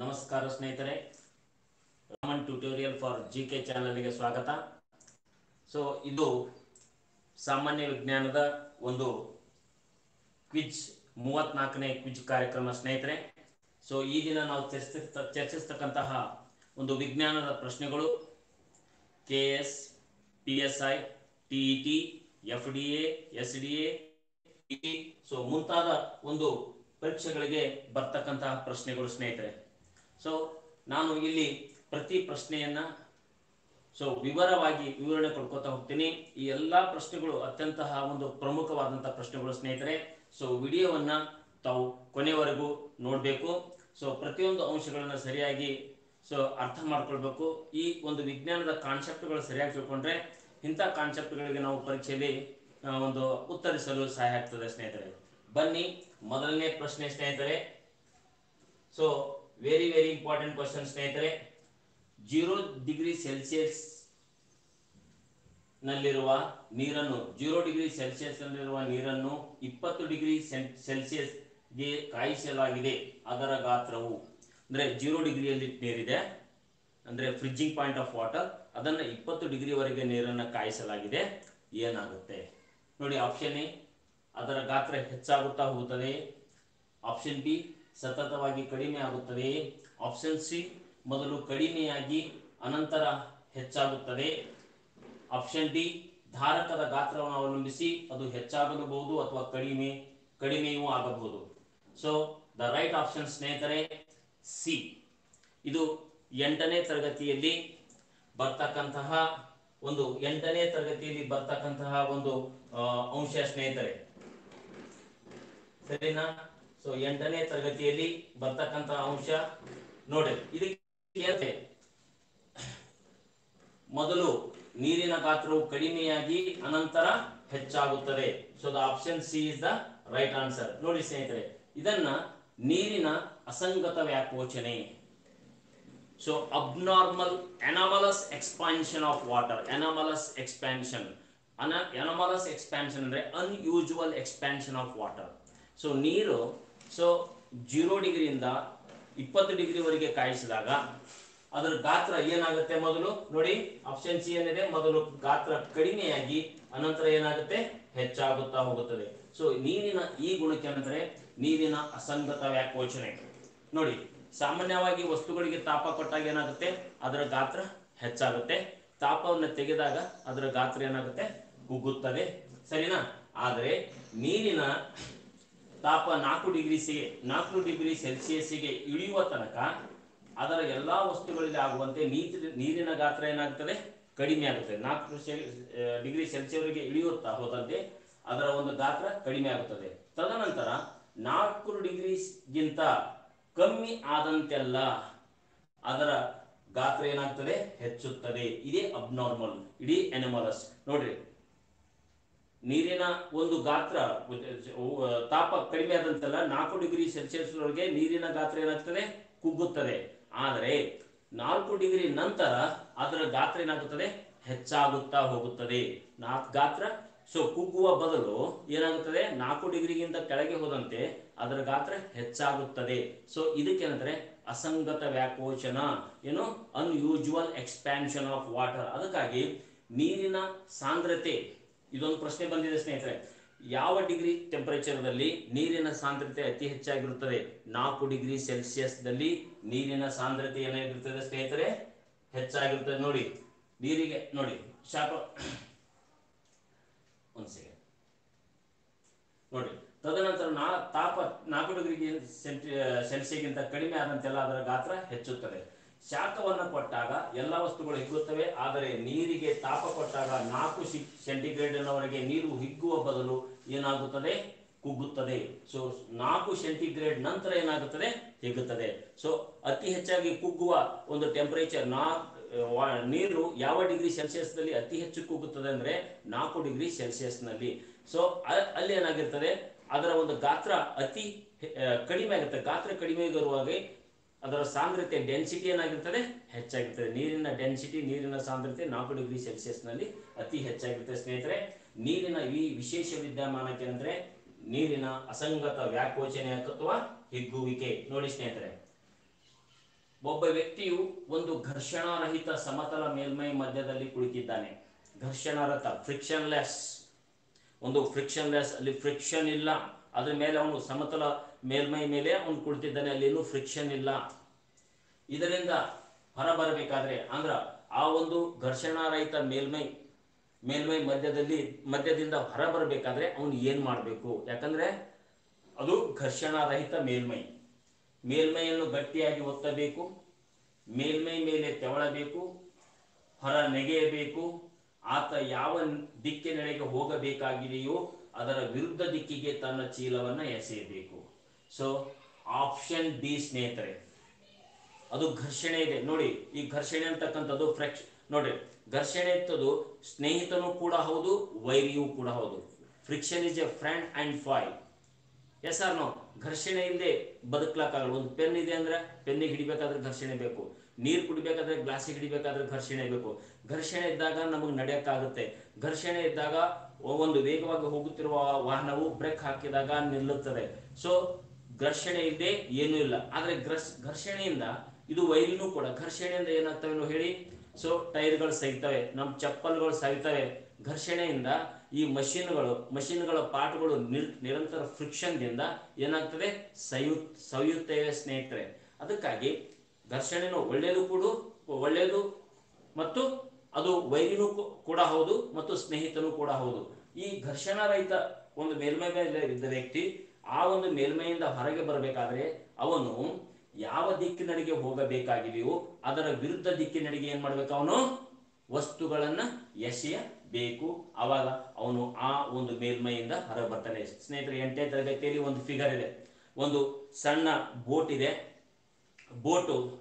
ನಮಸ್ಕಾರ ಸ್ನೇಹಿತರೆ. Raman tutorial for G K ಚಾನಲ್ಗೆ ಸ್ವಾಗತ. ಸೊ, ಇದು ಸಾಮಾನ್ಯ ವಿಜ್ಞಾನದ ಒಂದು ಕ್ವಿಜ್, ಮೂವತ್ನಾಲ್ಕನೇ ಕ್ವಿಜ್ ಕಾರ್ಯಕ್ರಮ ಸ್ನೇಹಿತರೆ. ಸೊ, ಈ ದಿನ ನಾವು ಚರ್ಚಿಸ್ತ, ಚರ್ಚಿಸ್ತಕ್ಕಂತಹ ಒಂದು ವಿಜ್ಞಾನದ ಪ್ರಶ್ನೆಗಳು. K S, P S I, T E T, F D S D A so, ಮುಂತಾದ ಒಂದು ಪರೀಕ್ಷೆಗಳಿಗೆ ಬರ್ತಕ್ಕಂತಹ ಪ್ರಶ್ನೆಗಳು ಸ್ನೇಹಿತರೆ. ಸೊ ನಾನು ಇಲ್ಲಿ ಪ್ರತಿ ಪ್ರಶ್ನೆಯನ್ನ ಸೊ ವಿವರವಾಗಿ ವಿವರಣೆ ಕೊಡ್ಕೋತಾ ಹೋಗ್ತೀನಿ. ಈ ಎಲ್ಲಾ ಪ್ರಶ್ನೆಗಳು ಅತ್ಯಂತ ಒಂದು ಪ್ರಮುಖವಾದಂತಹ ಪ್ರಶ್ನೆಗಳು ಸ್ನೇಹಿತರೆ. ಸೊ ವಿಡಿಯೋವನ್ನ ತಾವು ಕೊನೆವರೆಗೂ ನೋಡಬೇಕು. ಸೊ ಪ್ರತಿಯೊಂದು ಅಂಶಗಳನ್ನ ಸರಿಯಾಗಿ ಸೊ ಅರ್ಥ ಮಾಡ್ಕೊಳ್ಬೇಕು. ಈ ಒಂದು ವಿಜ್ಞಾನದ ಕಾನ್ಸೆಪ್ಟ್ಗಳು ಸರಿಯಾಗಿ ತಿಳ್ಕೊಂಡ್ರೆ ಇಂಥ ಕಾನ್ಸೆಪ್ಟ್ಗಳಿಗೆ ನಾವು ಪರೀಕ್ಷೆಯಲ್ಲಿ ಒಂದು ಉತ್ತರಿಸಲು ಸಹಾಯ ಆಗ್ತದೆ ಸ್ನೇಹಿತರೆ. ಬನ್ನಿ, ಮೊದಲನೇ ಪ್ರಶ್ನೆ ಸ್ನೇಹಿತರೆ. So very very important question ಸ್ನೇಹಿತರೆ. ಜೀರೋ ಡಿಗ್ರಿ ಸೆಲ್ಸಿಯಸ್ ನಲ್ಲಿರುವ ನೀರನ್ನು ಜೀರೋ ಡಿಗ್ರಿ ಸೆಲ್ಸಿಯಸ್ ನಲ್ಲಿರುವ ನೀರನ್ನು ಇಪ್ಪತ್ತು ಡಿಗ್ರಿ ಸೆಲ್ಸಿಯಸ್ಗೆ ಕಾಯಿಸಲಾಗಿದೆ ಅದರ ಗಾತ್ರವು. ಅಂದ್ರೆ ಜೀರೋ ಡಿಗ್ರಿಯಲ್ಲಿ ನೀರಿದೆ. ಅಂದ್ರೆ ಫ್ರಿಜ್ಜಿಂಗ್ ಪಾಯಿಂಟ್ ಆಫ್ ವಾಟರ್ ಅದನ್ನ ಇಪ್ಪತ್ತು ಡಿಗ್ರಿವರೆಗೆ ನೀರನ್ನು ಕಾಯಿಸಲಾಗಿದೆ. ಏನಾಗುತ್ತೆ? ನೋಡಿ ಆಪ್ಷನ್ ಎ. ಅದರ ಗಾತ್ರ ಹೆಚ್ಚಾಗುತ್ತಾ ಹೋಗುತ್ತದೆ. ಆಪ್ಷನ್ ಬಿ ಸತತವಾಗಿ ಕಡಿಮೆ ಆಗುತ್ತದೆ ಆಪ್ಷನ್ ಸಿ ಮೊದಲು ಕಡಿಮೆಯಾಗಿ ಅನಂತರ ಹೆಚ್ಚಾಗುತ್ತದೆ. ಆಪ್ಷನ್ ಡಿ ಧಾರಕದ ಗಾತ್ರವನ್ನು ಅವಲಂಬಿಸಿ ಅದು ಹೆಚ್ಚಾಗಬಹುದು ಅಥವಾ ಕಡಿಮೆ, ಕಡಿಮೆಯೂ ಆಗಬಹುದು. ಸೊ ದ ರೈಟ್ ಆಪ್ಷನ್ ಸ್ನೇಹಿತರೆ ಸಿ ಇದು ಎಂಟನೇ ತರಗತಿಯಲ್ಲಿ ಬರ್ತಕ್ಕಂತಹ ಒಂದು, ಎಂಟನೇ ತರಗತಿಯಲ್ಲಿ ಬರ್ತಕ್ಕಂತಹ ಒಂದು ಅಂಶ ಸ್ನೇಹಿತರೆ. ಸರಿನಾ? ಸೊ ಎಂಟನೇ ತರಗತಿಯಲ್ಲಿ ಬರ್ತಕ್ಕಂತ ಅಂಶ ನೋಡಿ, ಇದಕ್ಕೆ? ಮೊದಲು ನೀರಿನ ಗಾತ್ರವು ಕಡಿಮೆಯಾಗಿ ಅನಂತರ ಹೆಚ್ಚಾಗುತ್ತದೆ. So the option C is the right answer ನೋಡಿ ಸ್ನೇಹಿತರೆ, ಇದನ್ನ ನೀರಿನ ಅಸಂಗತ ವ್ಯಾಕೋಚನೆ so abnormal anomalous expansion of water anomalous expansion ಅನ ಅನಾಮಲಸ್ ಎಕ್ಸ್ಪಾನ್ಷನ್ ಅಂದ್ರೆ unusual expansion of water so ನೀರು ಸೊ ಜೀರೋ ಡಿಗ್ರಿಯಿಂದ ಇಪ್ಪತ್ತು ಡಿಗ್ರಿವರೆಗೆ ಕಾಯಿಸಿದಾಗ ಅದರ ಗಾತ್ರ ಏನಾಗುತ್ತೆ ಮೊದಲು? ನೋಡಿ ಆಪ್ಷನ್ ಸಿ ಏನಿದೆ? ಮೊದಲು ಗಾತ್ರ ಕಡಿಮೆಯಾಗಿ ಅನಂತರ ಏನಾಗುತ್ತೆ? ಹೆಚ್ಚಾಗುತ್ತಾ ಹೋಗುತ್ತದೆ. ಸೊ ನೀರಿನ ಈ ಗುಣಕ್ಕೆ ಅಂದರೆ ನೀರಿನ ಅಸಂಗತ ವ್ಯಾಕೋಚನೆ. ನೋಡಿ, ಸಾಮಾನ್ಯವಾಗಿ ವಸ್ತುಗಳಿಗೆ ತಾಪ ಕೊಟ್ಟಾಗ ಏನಾಗುತ್ತೆ? ಅದರ ಗಾತ್ರ ಹೆಚ್ಚಾಗುತ್ತೆ. ತಾಪವನ್ನು ತೆಗೆದಾಗ ಅದರ ಗಾತ್ರ ಏನಾಗುತ್ತೆ? ಕುಗ್ಗುತ್ತದೆ ಸರಿನಾ? ಆದರೆ ನೀರಿನ ತಾಪ ನಾಲ್ಕು ಡಿಗ್ರಿ ನಾಲ್ಕು ಡಿಗ್ರಿ ಸೆಲ್ಸಿಯಸ್ಗೆ ಇಳಿಯುವ ತನಕ ಅದರ ಎಲ್ಲಾ ವಸ್ತುಗಳಲ್ಲಿ ಆಗುವಂತೆ ನೀರಿನ ಗಾತ್ರ ಏನಾಗ್ತದೆ? ಕಡಿಮೆ ಆಗುತ್ತದೆ ನಾಲ್ಕು ಡಿಗ್ರಿ ಸೆಲ್ಸಿಯಸ್ವರೆಗೆ ಇಳಿಯುತ್ತಾ ಹೋದಂತೆ ಅದರ ಒಂದು ಗಾತ್ರ ಕಡಿಮೆ ಆಗುತ್ತದೆ. ತದನಂತರ ನಾಲ್ಕು ಡಿಗ್ರಿಗಿಂತ ಕಮ್ಮಿ ಆದಂತೆಲ್ಲ ಅದರ ಗಾತ್ರ ಏನಾಗ್ತದೆ? ಹೆಚ್ಚುತ್ತದೆ. ಇದೇ ಅಬ್ನಾರ್ಮಲ್ ಇಡೀ ಎನಿಮಲಸ್ ನೋಡ್ರಿ ನೀರಿನ ಒಂದು ಗಾತ್ರ ತಾಪ ಕಡಿಮೆ ಆದಂತೆಲ್ಲ ನಾಲ್ಕು ಡಿಗ್ರಿ ಸೆಲ್ಸಿಯಸ್ ವರೆಗೆ ನೀರಿನ ಗಾತ್ರ ಏನಾಗ್ತದೆ? ಕುಗ್ಗುತ್ತದೆ. ಆದರೆ ನಾಲ್ಕು ಡಿಗ್ರಿ ನಂತರ ಅದರ ಗಾತ್ರ ಏನಾಗುತ್ತದೆ? ಹೆಚ್ಚಾಗುತ್ತಾ ಹೋಗುತ್ತದೆ. ನಾಲ್ಕು ಗಾತ್ರ? ಸೊ, ಕುಗ್ಗುವ ಬದಲು ಏನಾಗುತ್ತದೆ? ನಾಲ್ಕು ಡಿಗ್ರಿಗಿಂತ ಕೆಳಗೆ ಹೋದಂತೆ ಅದರ ಗಾತ್ರ ಹೆಚ್ಚಾಗುತ್ತದೆ. ಸೊ ಇದಕ್ಕೇನಂದ್ರೆ ಅಸಂಗತ ವ್ಯಾಕೋಚನ, ಏನು? ಅನ್ಯೂಜುವಲ್ ಎಕ್ಸ್ಪ್ಯಾನ್ಷನ್ ಆಫ್ ವಾಟರ್ ಅದಕ್ಕಾಗಿ ನೀರಿನ ಸಾಂದ್ರತೆ ಇದೊಂದು ಪ್ರಶ್ನೆ ಬಂದಿದೆ ಸ್ನೇಹಿತರೆ. ಯಾವ ಡಿಗ್ರಿ ಟೆಂಪರೇಚರ್ದಲ್ಲಿ ನೀರಿನ ಸಾಂದ್ರತೆ ಅತಿ ಹೆಚ್ಚಾಗಿರುತ್ತದೆ? ನಾಲ್ಕು ಡಿಗ್ರಿ ಸೆಲ್ಸಿಯಸ್ದಲ್ಲಿ ನೀರಿನ ಸಾಂದ್ರತೆ ಏನಾಗಿರುತ್ತದೆ ಸ್ನೇಹಿತರೆ? ಹೆಚ್ಚಾಗಿರುತ್ತದೆ. ನೋಡಿ, ನೀರಿಗೆ, ನೋಡಿ ಶಾಪ ಒಂದು ಸೆಕೆಂಡ್ ನೋಡಿ, ತದನಂತರ ನಾ, ತಾಪ ನಾಲ್ಕು ಡಿಗ್ರಿ ಸೆಂಟಿ ಸೆಲ್ಸಿಯಸ್ಗಿಂತ ಕಡಿಮೆ ಆದಂತೆಲ್ಲ ಅದರ ಗಾತ್ರ ಹೆಚ್ಚುತ್ತದೆ. ಶಾಖವನ್ನು ಕೊಟ್ಟಾಗ ಎಲ್ಲ ವಸ್ತುಗಳು ಹಿಗ್ಗುತ್ತವೆ, ಆದರೆ ನೀರಿಗೆ ತಾಪ ಕೊಟ್ಟಾಗ ನಾಲ್ಕು ಸೆಂಟಿಗ್ರೇಡ್ನವರೆಗೆ ನೀರು ಹಿಗ್ಗುವ ಬದಲು ಏನಾಗುತ್ತದೆ? ಕುಗ್ಗುತ್ತದೆ. ಸೊ ನಾಲ್ಕು ಸೆಂಟಿಗ್ರೇಡ್ ನಂತರ ಏನಾಗುತ್ತದೆ? ಹಿಗ್ಗುತ್ತದೆ. ಸೊ ಅತಿ ಹೆಚ್ಚಾಗಿ ಕುಗ್ಗುವ ಒಂದು ಟೆಂಪರೇಚರ್ ನಾ ನೀರು ಯಾವ ಡಿಗ್ರಿ ಸೆಲ್ಸಿಯಸ್ನಲ್ಲಿ ಅತಿ ಹೆಚ್ಚು ಕುಗ್ಗುತ್ತದೆ ಅಂದ್ರೆ ನಾಲ್ಕು ಡಿಗ್ರಿ ಸೆಲ್ಸಿಯಸ್ನಲ್ಲಿ ಸೊ ಅಲ್ಲಿ ಏನಾಗಿರ್ತದೆ? ಅದರ ಒಂದು ಗಾತ್ರ ಅತಿ ಕಡಿಮೆ ಆಗುತ್ತೆ. ಗಾತ್ರ ಕಡಿಮೆ ಇರುವಾಗ ಅದರ ಸಾಂದ್ರತೆ ಡೆನ್ಸಿಟಿ ಏನಾಗಿರ್ತದೆ? ಹೆಚ್ಚಾಗಿರ್ತದೆ. ನೀರಿನ ಡೆನ್ಸಿಟಿ ನೀರಿನ ಸಾಂದ್ರತೆ ನಾಲ್ಕು ಡಿಗ್ರಿ ಸೆಲ್ಸಿಯಸ್ನಲ್ಲಿ ಅತಿ ಹೆಚ್ಚಾಗಿರ್ತದೆ. ಸ್ನೇಹಿತರೆ, ನೀರಿನ ಈ ವಿಶೇಷ ವಿದ್ಯಮಾನಕ್ಕೆ ಅಂದ್ರೆ ನೀರಿನ ಅಸಂಗತ ವ್ಯಾಕೋಚನೆ ಅಥವಾ ಹಿಗ್ಗುವಿಕೆ. ನೋಡಿ ಸ್ನೇಹಿತರೆ, ಒಬ್ಬ ವ್ಯಕ್ತಿಯು ಒಂದು ಘರ್ಷಣಾರಹಿತ ಸಮತಲ ಮೇಲ್ಮೈ ಮಧ್ಯದಲ್ಲಿ ಕುಳಿತಿದ್ದಾನೆ. ಘರ್ಷಣಾರಹಿತ ಫ್ರಿಕ್ಷನ್ಲೆಸ್ ಒಂದು ಫ್ರಿಕ್ಷನ್ಲೆಸ್ ಅಲ್ಲಿ ಫ್ರಿಕ್ಷನ್ ಇಲ್ಲ. ಅದ್ರ ಮೇಲೆ ಅವನು ಸಮತಲ ಮೇಲ್ಮೈ ಮೇಲೆ ಅವನು ಕುಳಿತಿದ್ದಾನೆ, ಅಲ್ಲಿ ಏನು ಫ್ರಿಕ್ಷನ್ ಇಲ್ಲ. ಇದರಿಂದ ಹೊರಬರಬೇಕಾದ್ರೆ ಅಂದ್ರ ಆ ಒಂದು ಘರ್ಷಣಾರಹಿತ ಮೇಲ್ಮೈ ಮೇಲ್ಮೈ ಮಧ್ಯದಲ್ಲಿ, ಮಧ್ಯದಿಂದ ಹೊರಬರಬೇಕಾದ್ರೆ ಅವನು ಏನ್ ಮಾಡಬೇಕು? ಯಾಕಂದ್ರೆ ಅದು ಘರ್ಷಣಾರಹಿತ ಮೇಲ್ಮೈ. ಮೇಲ್ಮೈಯನ್ನು ಗಟ್ಟಿಯಾಗಿ ಒತ್ತಬೇಕು, ಮೇಲ್ಮೈ ಮೇಲೆ ತೆವಳಬೇಕು, ಹೊರ ನೆಗೆಯಬೇಕು, ಆತ ಯಾವ ದಿಕ್ಕಿನೆಡೆಗೆ ಹೋಗಬೇಕಾಗಿದೆಯೋ ಅದರ ವಿರುದ್ಧ ದಿಕ್ಕಿಗೆ ತನ್ನ ಚೀಲವನ್ನ ಎಸೆಯಬೇಕು. ಸೊ ಆಪ್ಷನ್ ಬಿ ಸ್ನೇಹಿತರೆ. ಅದು ಘರ್ಷಣೆ ಇದೆ. ನೋಡಿ, ಈ ಘರ್ಷಣೆ ಅಂತಕ್ಕಂಥದ್ದು ಫ್ರೆಕ್ಷ, ನೋಡಿ, ಘರ್ಷಣೆ ಅಂತದ್ದು ಸ್ನೇಹಿತನೂ ಕೂಡ ಹೌದು, ವೈರಿಯೂ ಕೂಡ ಹೌದು. Friction is a friend and foe yes or no ಘರ್ಷಣೆ ಇಲ್ಲದೆ ಬದುಕ್ಲಾಕಾಗಲ್ಲ ಒಂದು ಪೆನ್ ಇದೆ ಅಂದ್ರೆ ಪೆನ್ನಿಗೆ ಹಿಡಿಬೇಕಾದ್ರೆ ಘರ್ಷಣೆ ಬೇಕು. ನೀರು ಕುಡಿಬೇಕಾದ್ರೆ ಗ್ಲಾಸಿಗೆ ಹಿಡಿಬೇಕಾದ್ರೆ ಘರ್ಷಣೆ ಬೇಕು. ಘರ್ಷಣೆ ಇದ್ದಾಗ ನಮಗೆ ನಡೆಯಕ್ಕಾಗುತ್ತೆ. ಘರ್ಷಣೆ ಇದ್ದಾಗ ಒಂದು ವೇಗವಾಗಿ ಹೋಗುತ್ತಿರುವ ವಾಹನವು ಬ್ರೇಕ್ ಹಾಕಿದಾಗ ನಿಲ್ಲುತ್ತದೆ. ಸೊ ಘರ್ಷಣೆ ಇದೆ, ಏನೂ ಇಲ್ಲ. ಆದರೆ ಘರ್ಷಣೆಯಿಂದ ಇದು ವೈರಿನೂ ಕೂಡ, ಘರ್ಷಣೆಯಿಂದ ಏನಾಗ್ತವೆ ಹೇಳಿ? ಸೊ ಟೈರ್ಗಳು ಸಹಿತವೆ ನಮ್ಮ ಚಪ್ಪಲ್ಗಳು ಸಹಿತವೆ ಘರ್ಷಣೆಯಿಂದ ಈ ಮಷೀನ್ಗಳು, ಮಷೀನ್ಗಳ ಪಾರ್ಟ್ಗಳು ನಿರ್, ನಿರಂತರ ಫ್ರಿಕ್ಷನ್ದಿಂದ ಏನಾಗ್ತದೆ? ಸಯು ಸವಿಯುತ್ತೇವೆ ಸ್ನೇಹಿತರೆ. ಅದಕ್ಕಾಗಿ ಘರ್ಷಣೆನೂ ಒಳ್ಳೆಯದು ಕೂಡ ಒಳ್ಳೆಯದು ಮತ್ತು ಅದು ವೈರಿನೂ ಕೂಡ ಹೌದು ಮತ್ತು ಸ್ನೇಹಿತನೂ ಕೂಡ ಹೌದು. ಈ ಘರ್ಷಣಾರಹಿತ ಒಂದು ಮೇಲ್ಮೈ ಮೇಲೆ ಇದ್ದ ವ್ಯಕ್ತಿ ಆ ಒಂದು ಮೇಲ್ಮೈಯಿಂದ ಹೊರಗೆ ಬರಬೇಕಾದ್ರೆ ಅವನು ಯಾವ ದಿಕ್ಕಿನಡೆಗೆ ಹೋಗಬೇಕಾಗಿದೆಯೋ ಅದರ ವಿರುದ್ಧ ದಿಕ್ಕಿನಡೆಗೆ ಏನ್ ಮಾಡ್ಬೇಕು ಅವನು? ವಸ್ತುಗಳನ್ನ ಎಸೆಯಬೇಕು. ಅವಾಗ ಅವನು ಆ ಒಂದು ಮೇಲ್ಮೈಯಿಂದ ಹೊರಗೆ ಬರ್ತಾನೆ ಸ್ನೇಹಿತರೆ, ಎಂಟನೇ ತರಗತಿಯಲ್ಲಿ ಒಂದು ಫಿಗರ್ ಇದೆ. ಒಂದು ಸಣ್ಣ ಬೋಟ್ ಇದೆ. ಬೋಟು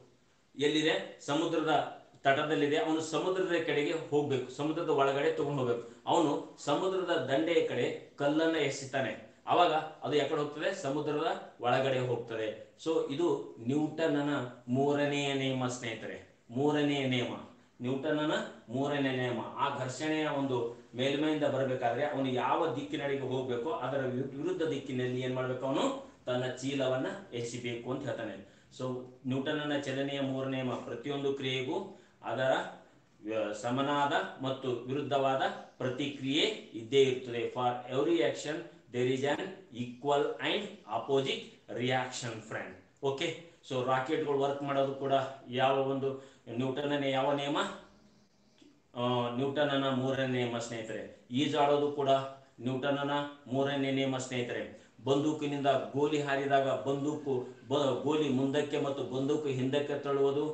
ಎಲ್ಲಿದೆ? ಸಮುದ್ರದ ತಟದಲ್ಲಿದೆ. ಅವನು ಸಮುದ್ರದ ಕಡೆಗೆ ಹೋಗ್ಬೇಕು. ಸಮುದ್ರದ ಒಳಗಡೆ ತಗೊಂಡು ಹೋಗ್ಬೇಕು. ಅವನು ಸಮುದ್ರದ ದಂಡೆಯ ಕಡೆ ಕಲ್ಲನ್ನ ಎಸಿತಾನೆ. ಅವಾಗ ಅದು ಯಾಕಡೆ ಹೋಗ್ತದೆ, ಸಮುದ್ರದ ಒಳಗಡೆ ಹೋಗ್ತದೆ. ಸೊ ಇದು ನ್ಯೂಟನ್ನ ಮೂರನೆಯ ನಿಯಮ ಸ್ನೇಹಿತರೆ ಮೂರನೆಯ ನಿಯಮ ನ್ಯೂಟನ್ನ ಮೂರನೇ ನಿಯಮ ಆ ಘರ್ಷಣೆಯ ಒಂದು ಮೇಲ್ಮೈಯಿಂದ ಬರಬೇಕಾದ್ರೆ ಅವನು ಯಾವ ದಿಕ್ಕಿನಡೆಗೆ ಹೋಗ್ಬೇಕೋ ಅದರ ವಿರು- ವಿರುದ್ಧ ದಿಕ್ಕಿನಲ್ಲಿ ಏನ್ ಮಾಡ್ಬೇಕು ಅವನು? ತನ್ನ ಚೀಲವನ್ನ ಎಸಿಬೇಕು ಅಂತ ಹೇಳ್ತಾನೆ. ಸೊ ನ್ಯೂಟನ್ನ ಚಲನೆಯ ಮೂರನೇ ನಿಯಮ ಪ್ರತಿಯೊಂದು ಕ್ರಿಯೆಗೂ ಅದರ ಸಮನಾದ ಮತ್ತು ವಿರುದ್ಧವಾದ ಪ್ರತಿಕ್ರಿಯೆ ಇದ್ದೇ ಇರ್ತದೆ. For every action there is an equal and opposite reaction friend okay so ರಾಕೆಟ್ಗಳು work ಮಾಡೋದು ಕೂಡ ಯಾವ ಒಂದು ನ್ಯೂಟನ್ ಯಾವ ನಿಯಮ? ಅನ್ನ ಮೂರನೇ ನಿಯಮ, ಸ್ನೇಹಿತರೆ. ಈಜಾಡೋದು ಕೂಡ ನ್ಯೂಟನ್ನನ ಮೂರನೇ ನಿಯಮ, ಸ್ನೇಹಿತರೆ. ಬಂದೂಕಿನಿಂದ ಗೋಲಿ ಹಾರಿದಾಗ ಬಂದೂಕು ಗೋಲಿ ಮುಂದಕ್ಕೆ ಮತ್ತು ಬಂದೂಕು ಹಿಂದಕ್ಕೆ ತಳ್ಳುವುದು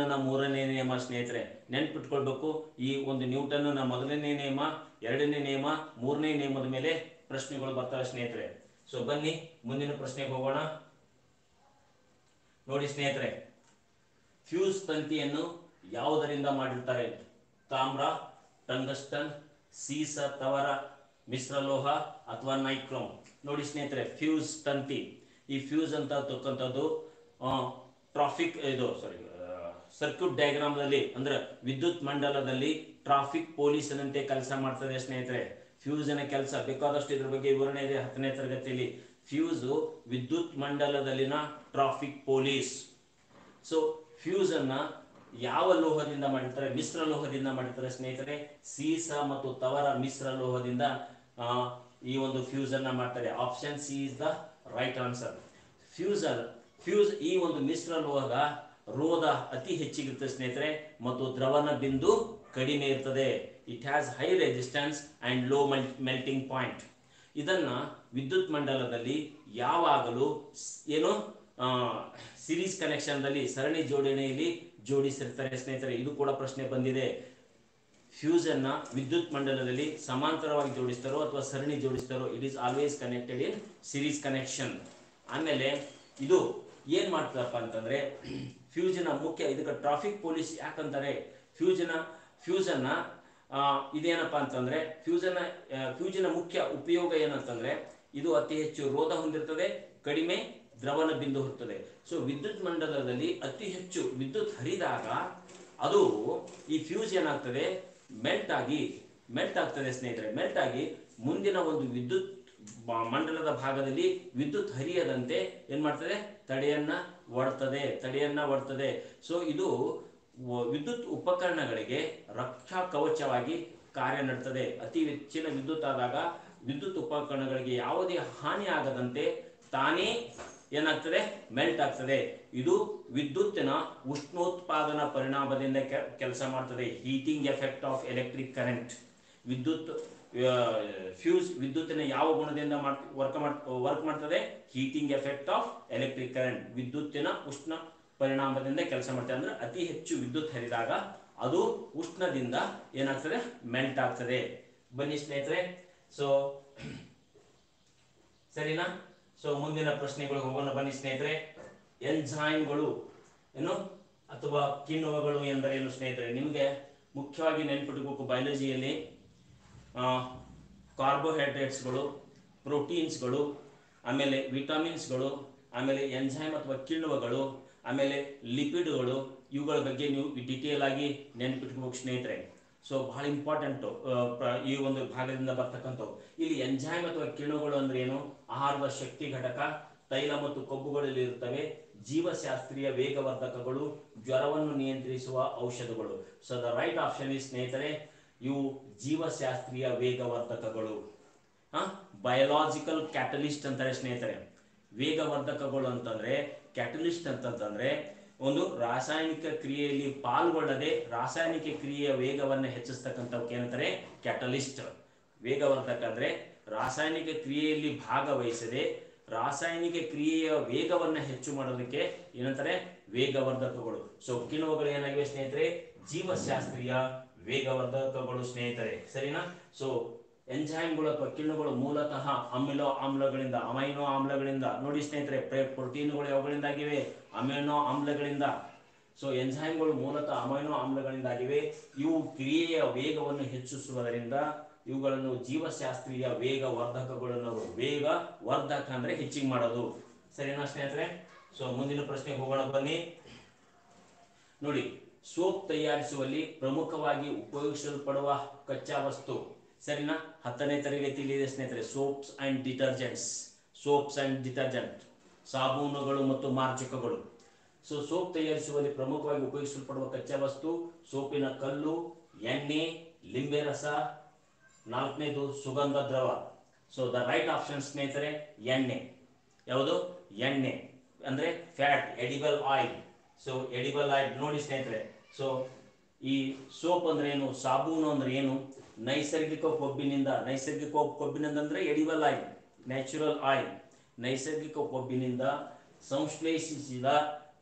ಅನ್ನ ಮೂರನೇ ನಿಯಮ, ಸ್ನೇಹಿತರೆ. ನೆನ್ಪಿಟ್ಕೊಳ್ಬೇಕು, ಈ ಒಂದು ನ್ಯೂಟನ್ನನ ಮೊದಲನೇ ನಿಯಮ, ಎರಡನೇ ನಿಯಮ, ಮೂರನೇ ನಿಯಮದ ಮೇಲೆ ಪ್ರಶ್ನೆಗಳು ಬರ್ತವೆ ಸ್ನೇಹಿತರೆ. ಸೊ ಬನ್ನಿ, ಮುಂದಿನ ಪ್ರಶ್ನೆಗೆ ಹೋಗೋಣ. ನೋಡಿ ಸ್ನೇಹಿತರೆ, ಫ್ಯೂಸ್ ತಂತಿಯನ್ನು ಯಾವುದರಿಂದ ಮಾಡಿರ್ತಾರೆ? ತಾಮ್ರ, ಟಂಗಸ್ಟನ್, ಸೀಸ, ತವರ ಮಿಶ್ರಲೋಹ ಅಥವಾ ನೈಕ್ರೋಮ್? ನೋಡಿ ಸ್ನೇಹಿತರೆ, ಫ್ಯೂಸ್ ತಂತಿ. ಈ ಫ್ಯೂಸ್ ಅಂತ ತಕ್ಕಂಥದ್ದು ಟ್ರಾಫಿಕ್, ಇದು ಸಾರಿ ಸರ್ಕ್ಯೂಟ್ ಡಯಾಗ್ರಾಮ್ ಅಂದ್ರೆ ವಿದ್ಯುತ್ ಮಂಡಲದಲ್ಲಿ ಟ್ರಾಫಿಕ್ ಪೊಲೀಸನಂತೆ ಕೆಲಸ ಮಾಡ್ತದೆ ಸ್ನೇಹಿತರೆ? ಫ್ಯೂಸಿನ ಕೆಲಸ ಬೇಕಾದಷ್ಟು ಇದ್ರ ಬಗ್ಗೆ ವಿವರಣೆ ಇದೆ ಹತ್ತನೇ ತರಗತಿಯಲ್ಲಿ. ಫ್ಯೂಸು ವಿದ್ಯುತ್ ಮಂಡಲದಲ್ಲಿನ ಟ್ರಾಫಿಕ್ ಪೊಲೀಸ್ ಸೊ ಫ್ಯೂಸ್ ಯಾವ ಲೋಹದಿಂದ ಮಾಡಿರ್ತಾರೆ? ಮಿಶ್ರ ಲೋಹದಿಂದ ಮಾಡಿರ್ತಾರೆ ಸ್ನೇಹಿತರೆ. ಸೀಸ ಮತ್ತು ತವರ ಮಿಶ್ರ ಲೋಹದಿಂದ ಈ ಒಂದು ಫ್ಯೂಸ್ ಅನ್ನ ಮಾಡ್ತಾರೆ. Option C is the right answer ಫ್ಯೂಸರ್ fuse ಈ ಒಂದು ಮಿಶ್ರ ಲೋಹದ ರೋಧ ಅತಿ ಹೆಚ್ಚಿಗಿರುತ್ತೆ ಸ್ನೇಹಿತರೆ ಮತ್ತು ದ್ರವನ ಬಿಂದು ಕಡಿಮೆ ಇರ್ತದೆ. It has high resistance and low melting point ಇದನ್ನು ವಿದ್ಯುತ್ ಮಂಡಲದಲ್ಲಿ ಯಾವಾಗಲೂ ಏನು ಸಿರೀಸ್ ಕನೆಕ್ಷನ್ದಲ್ಲಿ ಸರಣಿ ಜೋಡಣೆಯಲ್ಲಿ ಜೋಡಿಸಿರ್ತಾರೆ ಸ್ನೇಹಿತರೆ. ಇದು ಕೂಡ ಪ್ರಶ್ನೆ ಬಂದಿದೆ. ಫ್ಯೂಸ್ ಅನ್ನ ವಿದ್ಯುತ್ ಮಂಡಲದಲ್ಲಿ ಸಮಾಂತರವಾಗಿ ಜೋಡಿಸ್ತಾರೋ ಅಥವಾ ಸರಣಿ ಜೋಡಿಸ್ತಾರೋ it is always connected in series connection ಆಮೇಲೆ ಇದು ಏನ್ ಮಾಡ್ತಾರಪ್ಪ ಅಂತಂದ್ರೆ ಫ್ಯೂಸ್ ಮುಖ್ಯ ಇದಕ್ಕೆ ಟ್ರಾಫಿಕ್ ಪೊಲೀಸ್ ಯಾಕಂತಾರೆ? ಫ್ಯೂಸ್ ಫ್ಯೂಸ್ ಆ, ಇದೇನಪ್ಪ ಅಂತಂದ್ರೆ ಫ್ಯೂಜನ್ ಫ್ಯೂಸಿನ ಮುಖ್ಯ ಉಪಯೋಗ ಏನಂತಂದ್ರೆ, ಇದು ಅತಿ ಹೆಚ್ಚು ರೋಧ ಹೊಂದಿರ್ತದೆ, ಕಡಿಮೆ ದ್ರವನ ಬಿಂದು ಇರ್ತದೆ ಸೊ ವಿದ್ಯುತ್ ಮಂಡಲದಲ್ಲಿ ಅತಿ ಹೆಚ್ಚು ವಿದ್ಯುತ್ ಹರಿದಾಗ, ಅದು ಈ ಫ್ಯೂಸ್ ಏನಾಗ್ತದೆ? ಮೆಲ್ಟ್ ಆಗಿ ಮೆಲ್ಟ್ ಆಗ್ತದೆ ಸ್ನೇಹಿತರೆ ಮೆಲ್ಟ್ ಆಗಿ ಮುಂದಿನ ಒಂದು ವಿದ್ಯುತ್ ಮಂಡಲದ ಭಾಗದಲ್ಲಿ ವಿದ್ಯುತ್ ಹರಿಯದಂತೆ ಏನ್ ಮಾಡ್ತದೆ ತಡೆಯನ್ನ ಒಡ್ತದೆ ತಡೆಯನ್ನ ಒಡ್ತದೆ. ಸೊ ಇದು ವಿದ್ಯುತ್ ಉಪಕರಣಗಳಿಗೆ ರಕ್ಷಾ ಕವಚವಾಗಿ ಕಾರ್ಯ ನಡೆಸುತ್ತದೆ ಅತಿ ಹೆಚ್ಚಿನ ವಿದ್ಯುತ್ ಆದಾಗ ವಿದ್ಯುತ್ ಉಪಕರಣಗಳಿಗೆ ಯಾವುದೇ ಹಾನಿ ಆಗದಂತೆ ತಾನೇ ಏನಾಗ್ತದೆ? ಮೆಲ್ಟ್ ಆಗ್ತದೆ. ಇದು ವಿದ್ಯುತ್ತಿನ ಉಷ್ಣೋತ್ಪಾದನಾ ಪರಿಣಾಮದಿಂದ ಕೆಲಸ ಮಾಡ್ತದೆ. Heating effect of electric current. ವಿದ್ಯುತ್ ಫ್ಯೂಸ್ ವಿದ್ಯುತ್ತಿನ ಯಾವ ಗುಣದಿಂದ ವರ್ಕ್ ವರ್ಕ್ ಮಾಡ್ತದೆ? Heating effect of electric current. ವಿದ್ಯುತ್ತಿನ ಉಷ್ಣ ಪರಿಣಾಮದಿಂದ ಕೆಲಸ ಮಾಡ್ತದೆ ಅಂದ್ರೆ ಅತಿ ಹೆಚ್ಚು ವಿದ್ಯುತ್ ಹರಿದಾಗ ಅದು ಉಷ್ಣದಿಂದ ಏನಾಗ್ತದೆ? ಮೆಲ್ಟ್ ಆಗ್ತದೆ. ಬನ್ನಿ ಸ್ನೇಹಿತರೆ ಸೊ ಸರಿನಾ? ಸೊ ಮುಂದಿನ ಪ್ರಶ್ನೆಗಳು ಹೋಗೋಣ. ಬನ್ನಿ ಸ್ನೇಹಿತರೆ ಎನ್ಝೈಮ್ಗಳು ಏನು? ಅಥವಾ ಕಿಣ್ವಗಳು ಎಂದರೇನು ಸ್ನೇಹಿತರೆ? ನಿಮಗೆ ಮುಖ್ಯವಾಗಿ ನೆನ್ಪಿಟ್ಕೋಬೇಕು ಬಯಾಲಜಿಯಲ್ಲಿ ಕಾರ್ಬೋಹೈಡ್ರೇಟ್ಸ್ಗಳು ಪ್ರೋಟೀನ್ಸ್ಗಳು ಆಮೇಲೆ ವಿಟಮಿನ್ಸ್ಗಳು ಆಮೇಲೆ ಎನ್ಝೈಮ್ ಅಥವಾ ಕಿಣ್ವಗಳು ಆಮೇಲೆ ಲಿಪಿಡ್ಗಳು, ಇವುಗಳ ಬಗ್ಗೆ ನೀವು ಡಿಟೇಲ್ ಆಗಿ ನೆನಪಿಟ್ಕೋಬೇಕು ಸ್ನೇಹಿತರೆ. ಸೊ ಬಹಳ ಇಂಪಾರ್ಟೆಂಟ್ ಈ ಒಂದು ಭಾಗದಿಂದ ಬರ್ತಕ್ಕಂಥವು. ಇಲ್ಲಿ ಎಂಜಾಯ್ ಅಥವಾ ಕಿಣುಗಳು ಅಂದ್ರೆ ಏನು? ಆಹಾರದ ಶಕ್ತಿ ಘಟಕ, ತೈಲ ಮತ್ತು ಕೊಬ್ಬುಗಳಲ್ಲಿ ಇರುತ್ತವೆ. ಜೀವಶಾಸ್ತ್ರೀಯ ವೇಗವರ್ಧಕಗಳು, ಜ್ವರವನ್ನು ನಿಯಂತ್ರಿಸುವ ಔಷಧಗಳು. ಸೊ ದ ರೈಟ್ ಆಪ್ಷನ್ ಈ ಸ್ನೇಹಿತರೆ, ಇವು ಜೀವಶಾಸ್ತ್ರೀಯ ವೇಗವರ್ಧಕಗಳು. ಬಯೋಲಾಜಿಕಲ್ ಕ್ಯಾಟಲಿಸ್ಟ್ ಅಂತಾರೆ ಸ್ನೇಹಿತರೆ. ವೇಗವರ್ಧಕಗಳು ಅಂತಂದ್ರೆ ಕ್ಯಾಟಲಿಸ್ಟ್ ಅಂತಂತಂದ್ರೆ ಒಂದು ರಾಸಾಯನಿಕ ಕ್ರಿಯೆಯಲ್ಲಿ ಪಾಲ್ಗೊಳ್ಳದೆ ರಾಸಾಯನಿಕ ಕ್ರಿಯೆಯ ವೇಗವನ್ನು ಹೆಚ್ಚಿಸ್ತಕ್ಕಂಥವಕ್ಕೆ ಏನಂತಾರೆ? ಕ್ಯಾಟಲಿಸ್ಟ್. ವೇಗವರ್ಧಕ ಅಂದ್ರೆ ರಾಸಾಯನಿಕ ಕ್ರಿಯೆಯಲ್ಲಿ ಭಾಗವಹಿಸದೆ ರಾಸಾಯನಿಕ ಕ್ರಿಯೆಯ ವೇಗವನ್ನು ಹೆಚ್ಚು ಮಾಡೋದಕ್ಕೆ ಏನಂತಾರೆ? ವೇಗವರ್ಧಕಗಳು. ಸೊ ಕಿಣ್ವಗಳು ಏನಾಗಿವೆ ಸ್ನೇಹಿತರೆ? ಜೀವಶಾಸ್ತ್ರೀಯ ವೇಗವರ್ಧಕಗಳು ಸ್ನೇಹಿತರೆ. ಸರಿನಾ? ಸೊ ಎಂಜೈಮ್ಗಳು ಅಥವಾ ಕಿಣ್ವಗಳು ಮೂಲತಃ ಅಮಿನೋ ಆಮ್ಲಗಳಿಂದ, ಅಮೈನೋ ಆಮ್ಲಗಳಿಂದ. ನೋಡಿ ಸ್ನೇಹಿತರೆ, ಪ್ರ- ಪ್ರೋಟೀನ್ಗಳು ಯಾವಗಳಿಂದಾಗಿವೆ? ಅಮೈನೋ ಆಮ್ಲಗಳಿಂದ. ಸೊ ಎಂಜೈಮ್ಗಳು ಮೂಲತಃ ಅಮೈನೋ ಆಮ್ಲಗಳಿಂದಾಗಿವೆ. ಇವು ಕ್ರಿಯೆಯ ವೇಗವನ್ನು ಹೆಚ್ಚಿಸುವುದರಿಂದ ಇವುಗಳನ್ನು ಜೀವಶಾಸ್ತ್ರೀಯ ವೇಗ ವರ್ಧಕಗಳನ್ನು ವೇಗ ವರ್ಧಕ ಅಂದ್ರೆ ಹೆಚ್ಚಿಗೆ ಮಾಡೋದು. ಸರಿನಾ ಸ್ನೇಹಿತರೆ? ಸೊ ಮುಂದಿನ ಪ್ರಶ್ನೆಗೆ ಹೋಗೋಣ, ಬನ್ನಿ. ನೋಡಿ, ಸೋಪ್ ತಯಾರಿಸುವಲ್ಲಿ ಪ್ರಮುಖವಾಗಿ ಉಪಯೋಗಿಸಲ್ಪಡುವ ಕಚ್ಚಾ ವಸ್ತು ಸರಿನಾ? ಹತ್ತನೇ ತರಗತಿಯಲ್ಲಿ ಇದೆ ಸ್ನೇಹಿತರೆ, soaps and detergents, soaps and detergent, ಸಾಬೂನುಗಳು ಮತ್ತು ಮಾರ್ಜಕಗಳು. ಸೊ ಸೋಪ್ ತಯಾರಿಸುವಲ್ಲಿ ಪ್ರಮುಖವಾಗಿ ಉಪಯೋಗಿಸಲ್ಪಡುವ ಕಚ್ಚಾ ವಸ್ತು, ಸೋಪಿನ ಕಲ್ಲು, ಎಣ್ಣೆ, ಲಿಂಬೆ ರಸ, ನಾಲ್ಕನೇದು ಸುಗಂಧ ದ್ರವ. ಸೊ ದ ರೈಟ್ ಆಪ್ಷನ್ ಸ್ನೇಹಿತರೆ, ಎಣ್ಣೆ. ಯಾವುದು? ಎಣ್ಣೆ. ಅಂದ್ರೆ fat edible oil so edible oil ನೋಡಿ ಸ್ನೇಹಿತರೆ. ಸೊ ಈ ಸೋಪ್ ಅಂದ್ರೆ ಏನು? ಸಾಬೂನು ಅಂದ್ರೆ ಏನು? ನೈಸರ್ಗಿಕ ಕೊಬ್ಬಿನಿಂದ, ನೈಸರ್ಗಿಕ ಕೊಬ್- ಕೊಬ್ಬಿನಿಂದ ಅಂದ್ರೆ ಎಡಿಬಲ್ ಆಯಿಲ್ ನ್ಯಾಚುರಲ್ ಆಯಿಲ್ ನೈಸರ್ಗಿಕ ಕೊಬ್ಬಿನಿಂದ ಸಂಶ್ಲೇಷಿಸಿದ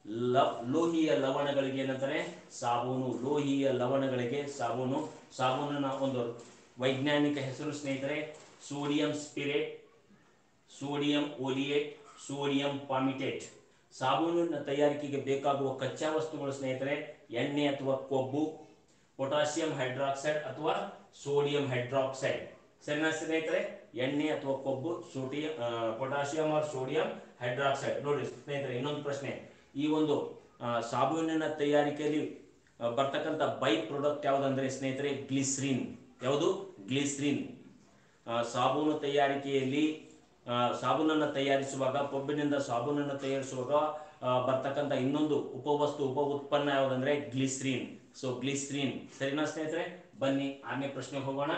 ಲ ಲೋಹಿಯ ಲವಣಗಳಿಗೆ ಏನಂತಾರೆ? ಸಾಬೂನು. ಲೋಹೀಯ ಲವಣಗಳಿಗೆ ಸಾಬೂನು. ಸಾಬೂನಿನ ಒಂದು ವೈಜ್ಞಾನಿಕ ಹೆಸರು ಸ್ನೇಹಿತರೆ, sodium stearate sodium oleate sodium palmitate. ಸಾಬೂನಿನ ತಯಾರಿಕೆಗೆ ಬೇಕಾಗುವ ಕಚ್ಚಾ ವಸ್ತುಗಳು ಸ್ನೇಹಿತರೆ, ಎಣ್ಣೆ ಅಥವಾ ಕೊಬ್ಬು ಪೊಟ್ಯಾಸಿಯಂ ಹೈಡ್ರಾಕ್ಸೈಡ್ ಅಥವಾ ಸೋಡಿಯಂ ಹೈಡ್ರಾಕ್ಸೈಡ್. ಸರಿನಾ ಸ್ನೇಹಿತರೆ, ಎಣ್ಣೆ ಅಥವಾ ಕೊಬ್ಬು, sodium potassium or sodium hydroxide. ನೋಡಿ ಸ್ನೇಹಿತರೆ, ಇನ್ನೊಂದು ಪ್ರಶ್ನೆ. ಈ ಒಂದು ಸಾಬೂನಿನ ತಯಾರಿಕೆಯಲ್ಲಿ ಬರ್ತಕ್ಕಂಥ ಬೈ ಪ್ರಾಡಕ್ಟ್ ಯಾವುದಂದ್ರೆ ಸ್ನೇಹಿತರೆ, ಗ್ಲಿಸ್ರಿನ್. ಯಾವುದು? ಗ್ಲಿಸ್ರಿನ್. ಸಾಬೂನು ತಯಾರಿಕೆಯಲ್ಲಿ ಸಾಬೂನನ್ನು ತಯಾರಿಸುವಾಗ, ಕೊಬ್ಬಿನಿಂದ ಸಾಬೂನನ್ನು ತಯಾರಿಸುವಾಗ ಬರ್ತಕ್ಕಂಥ ಇನ್ನೊಂದು ಉಪವಸ್ತು ಉಪ ಉತ್ಪನ್ನ ಯಾವುದಂದ್ರೆ ಗ್ಲಿಸ್ರಿನ್. ಸೊ ಗ್ಲಿಸ್ರಿನ್. ಸರಿನಾ ಸ್ನೇಹಿತರೆ? ಬನ್ನಿ ಆರನೇ ಪ್ರಶ್ನೆ ಹೋಗೋಣ.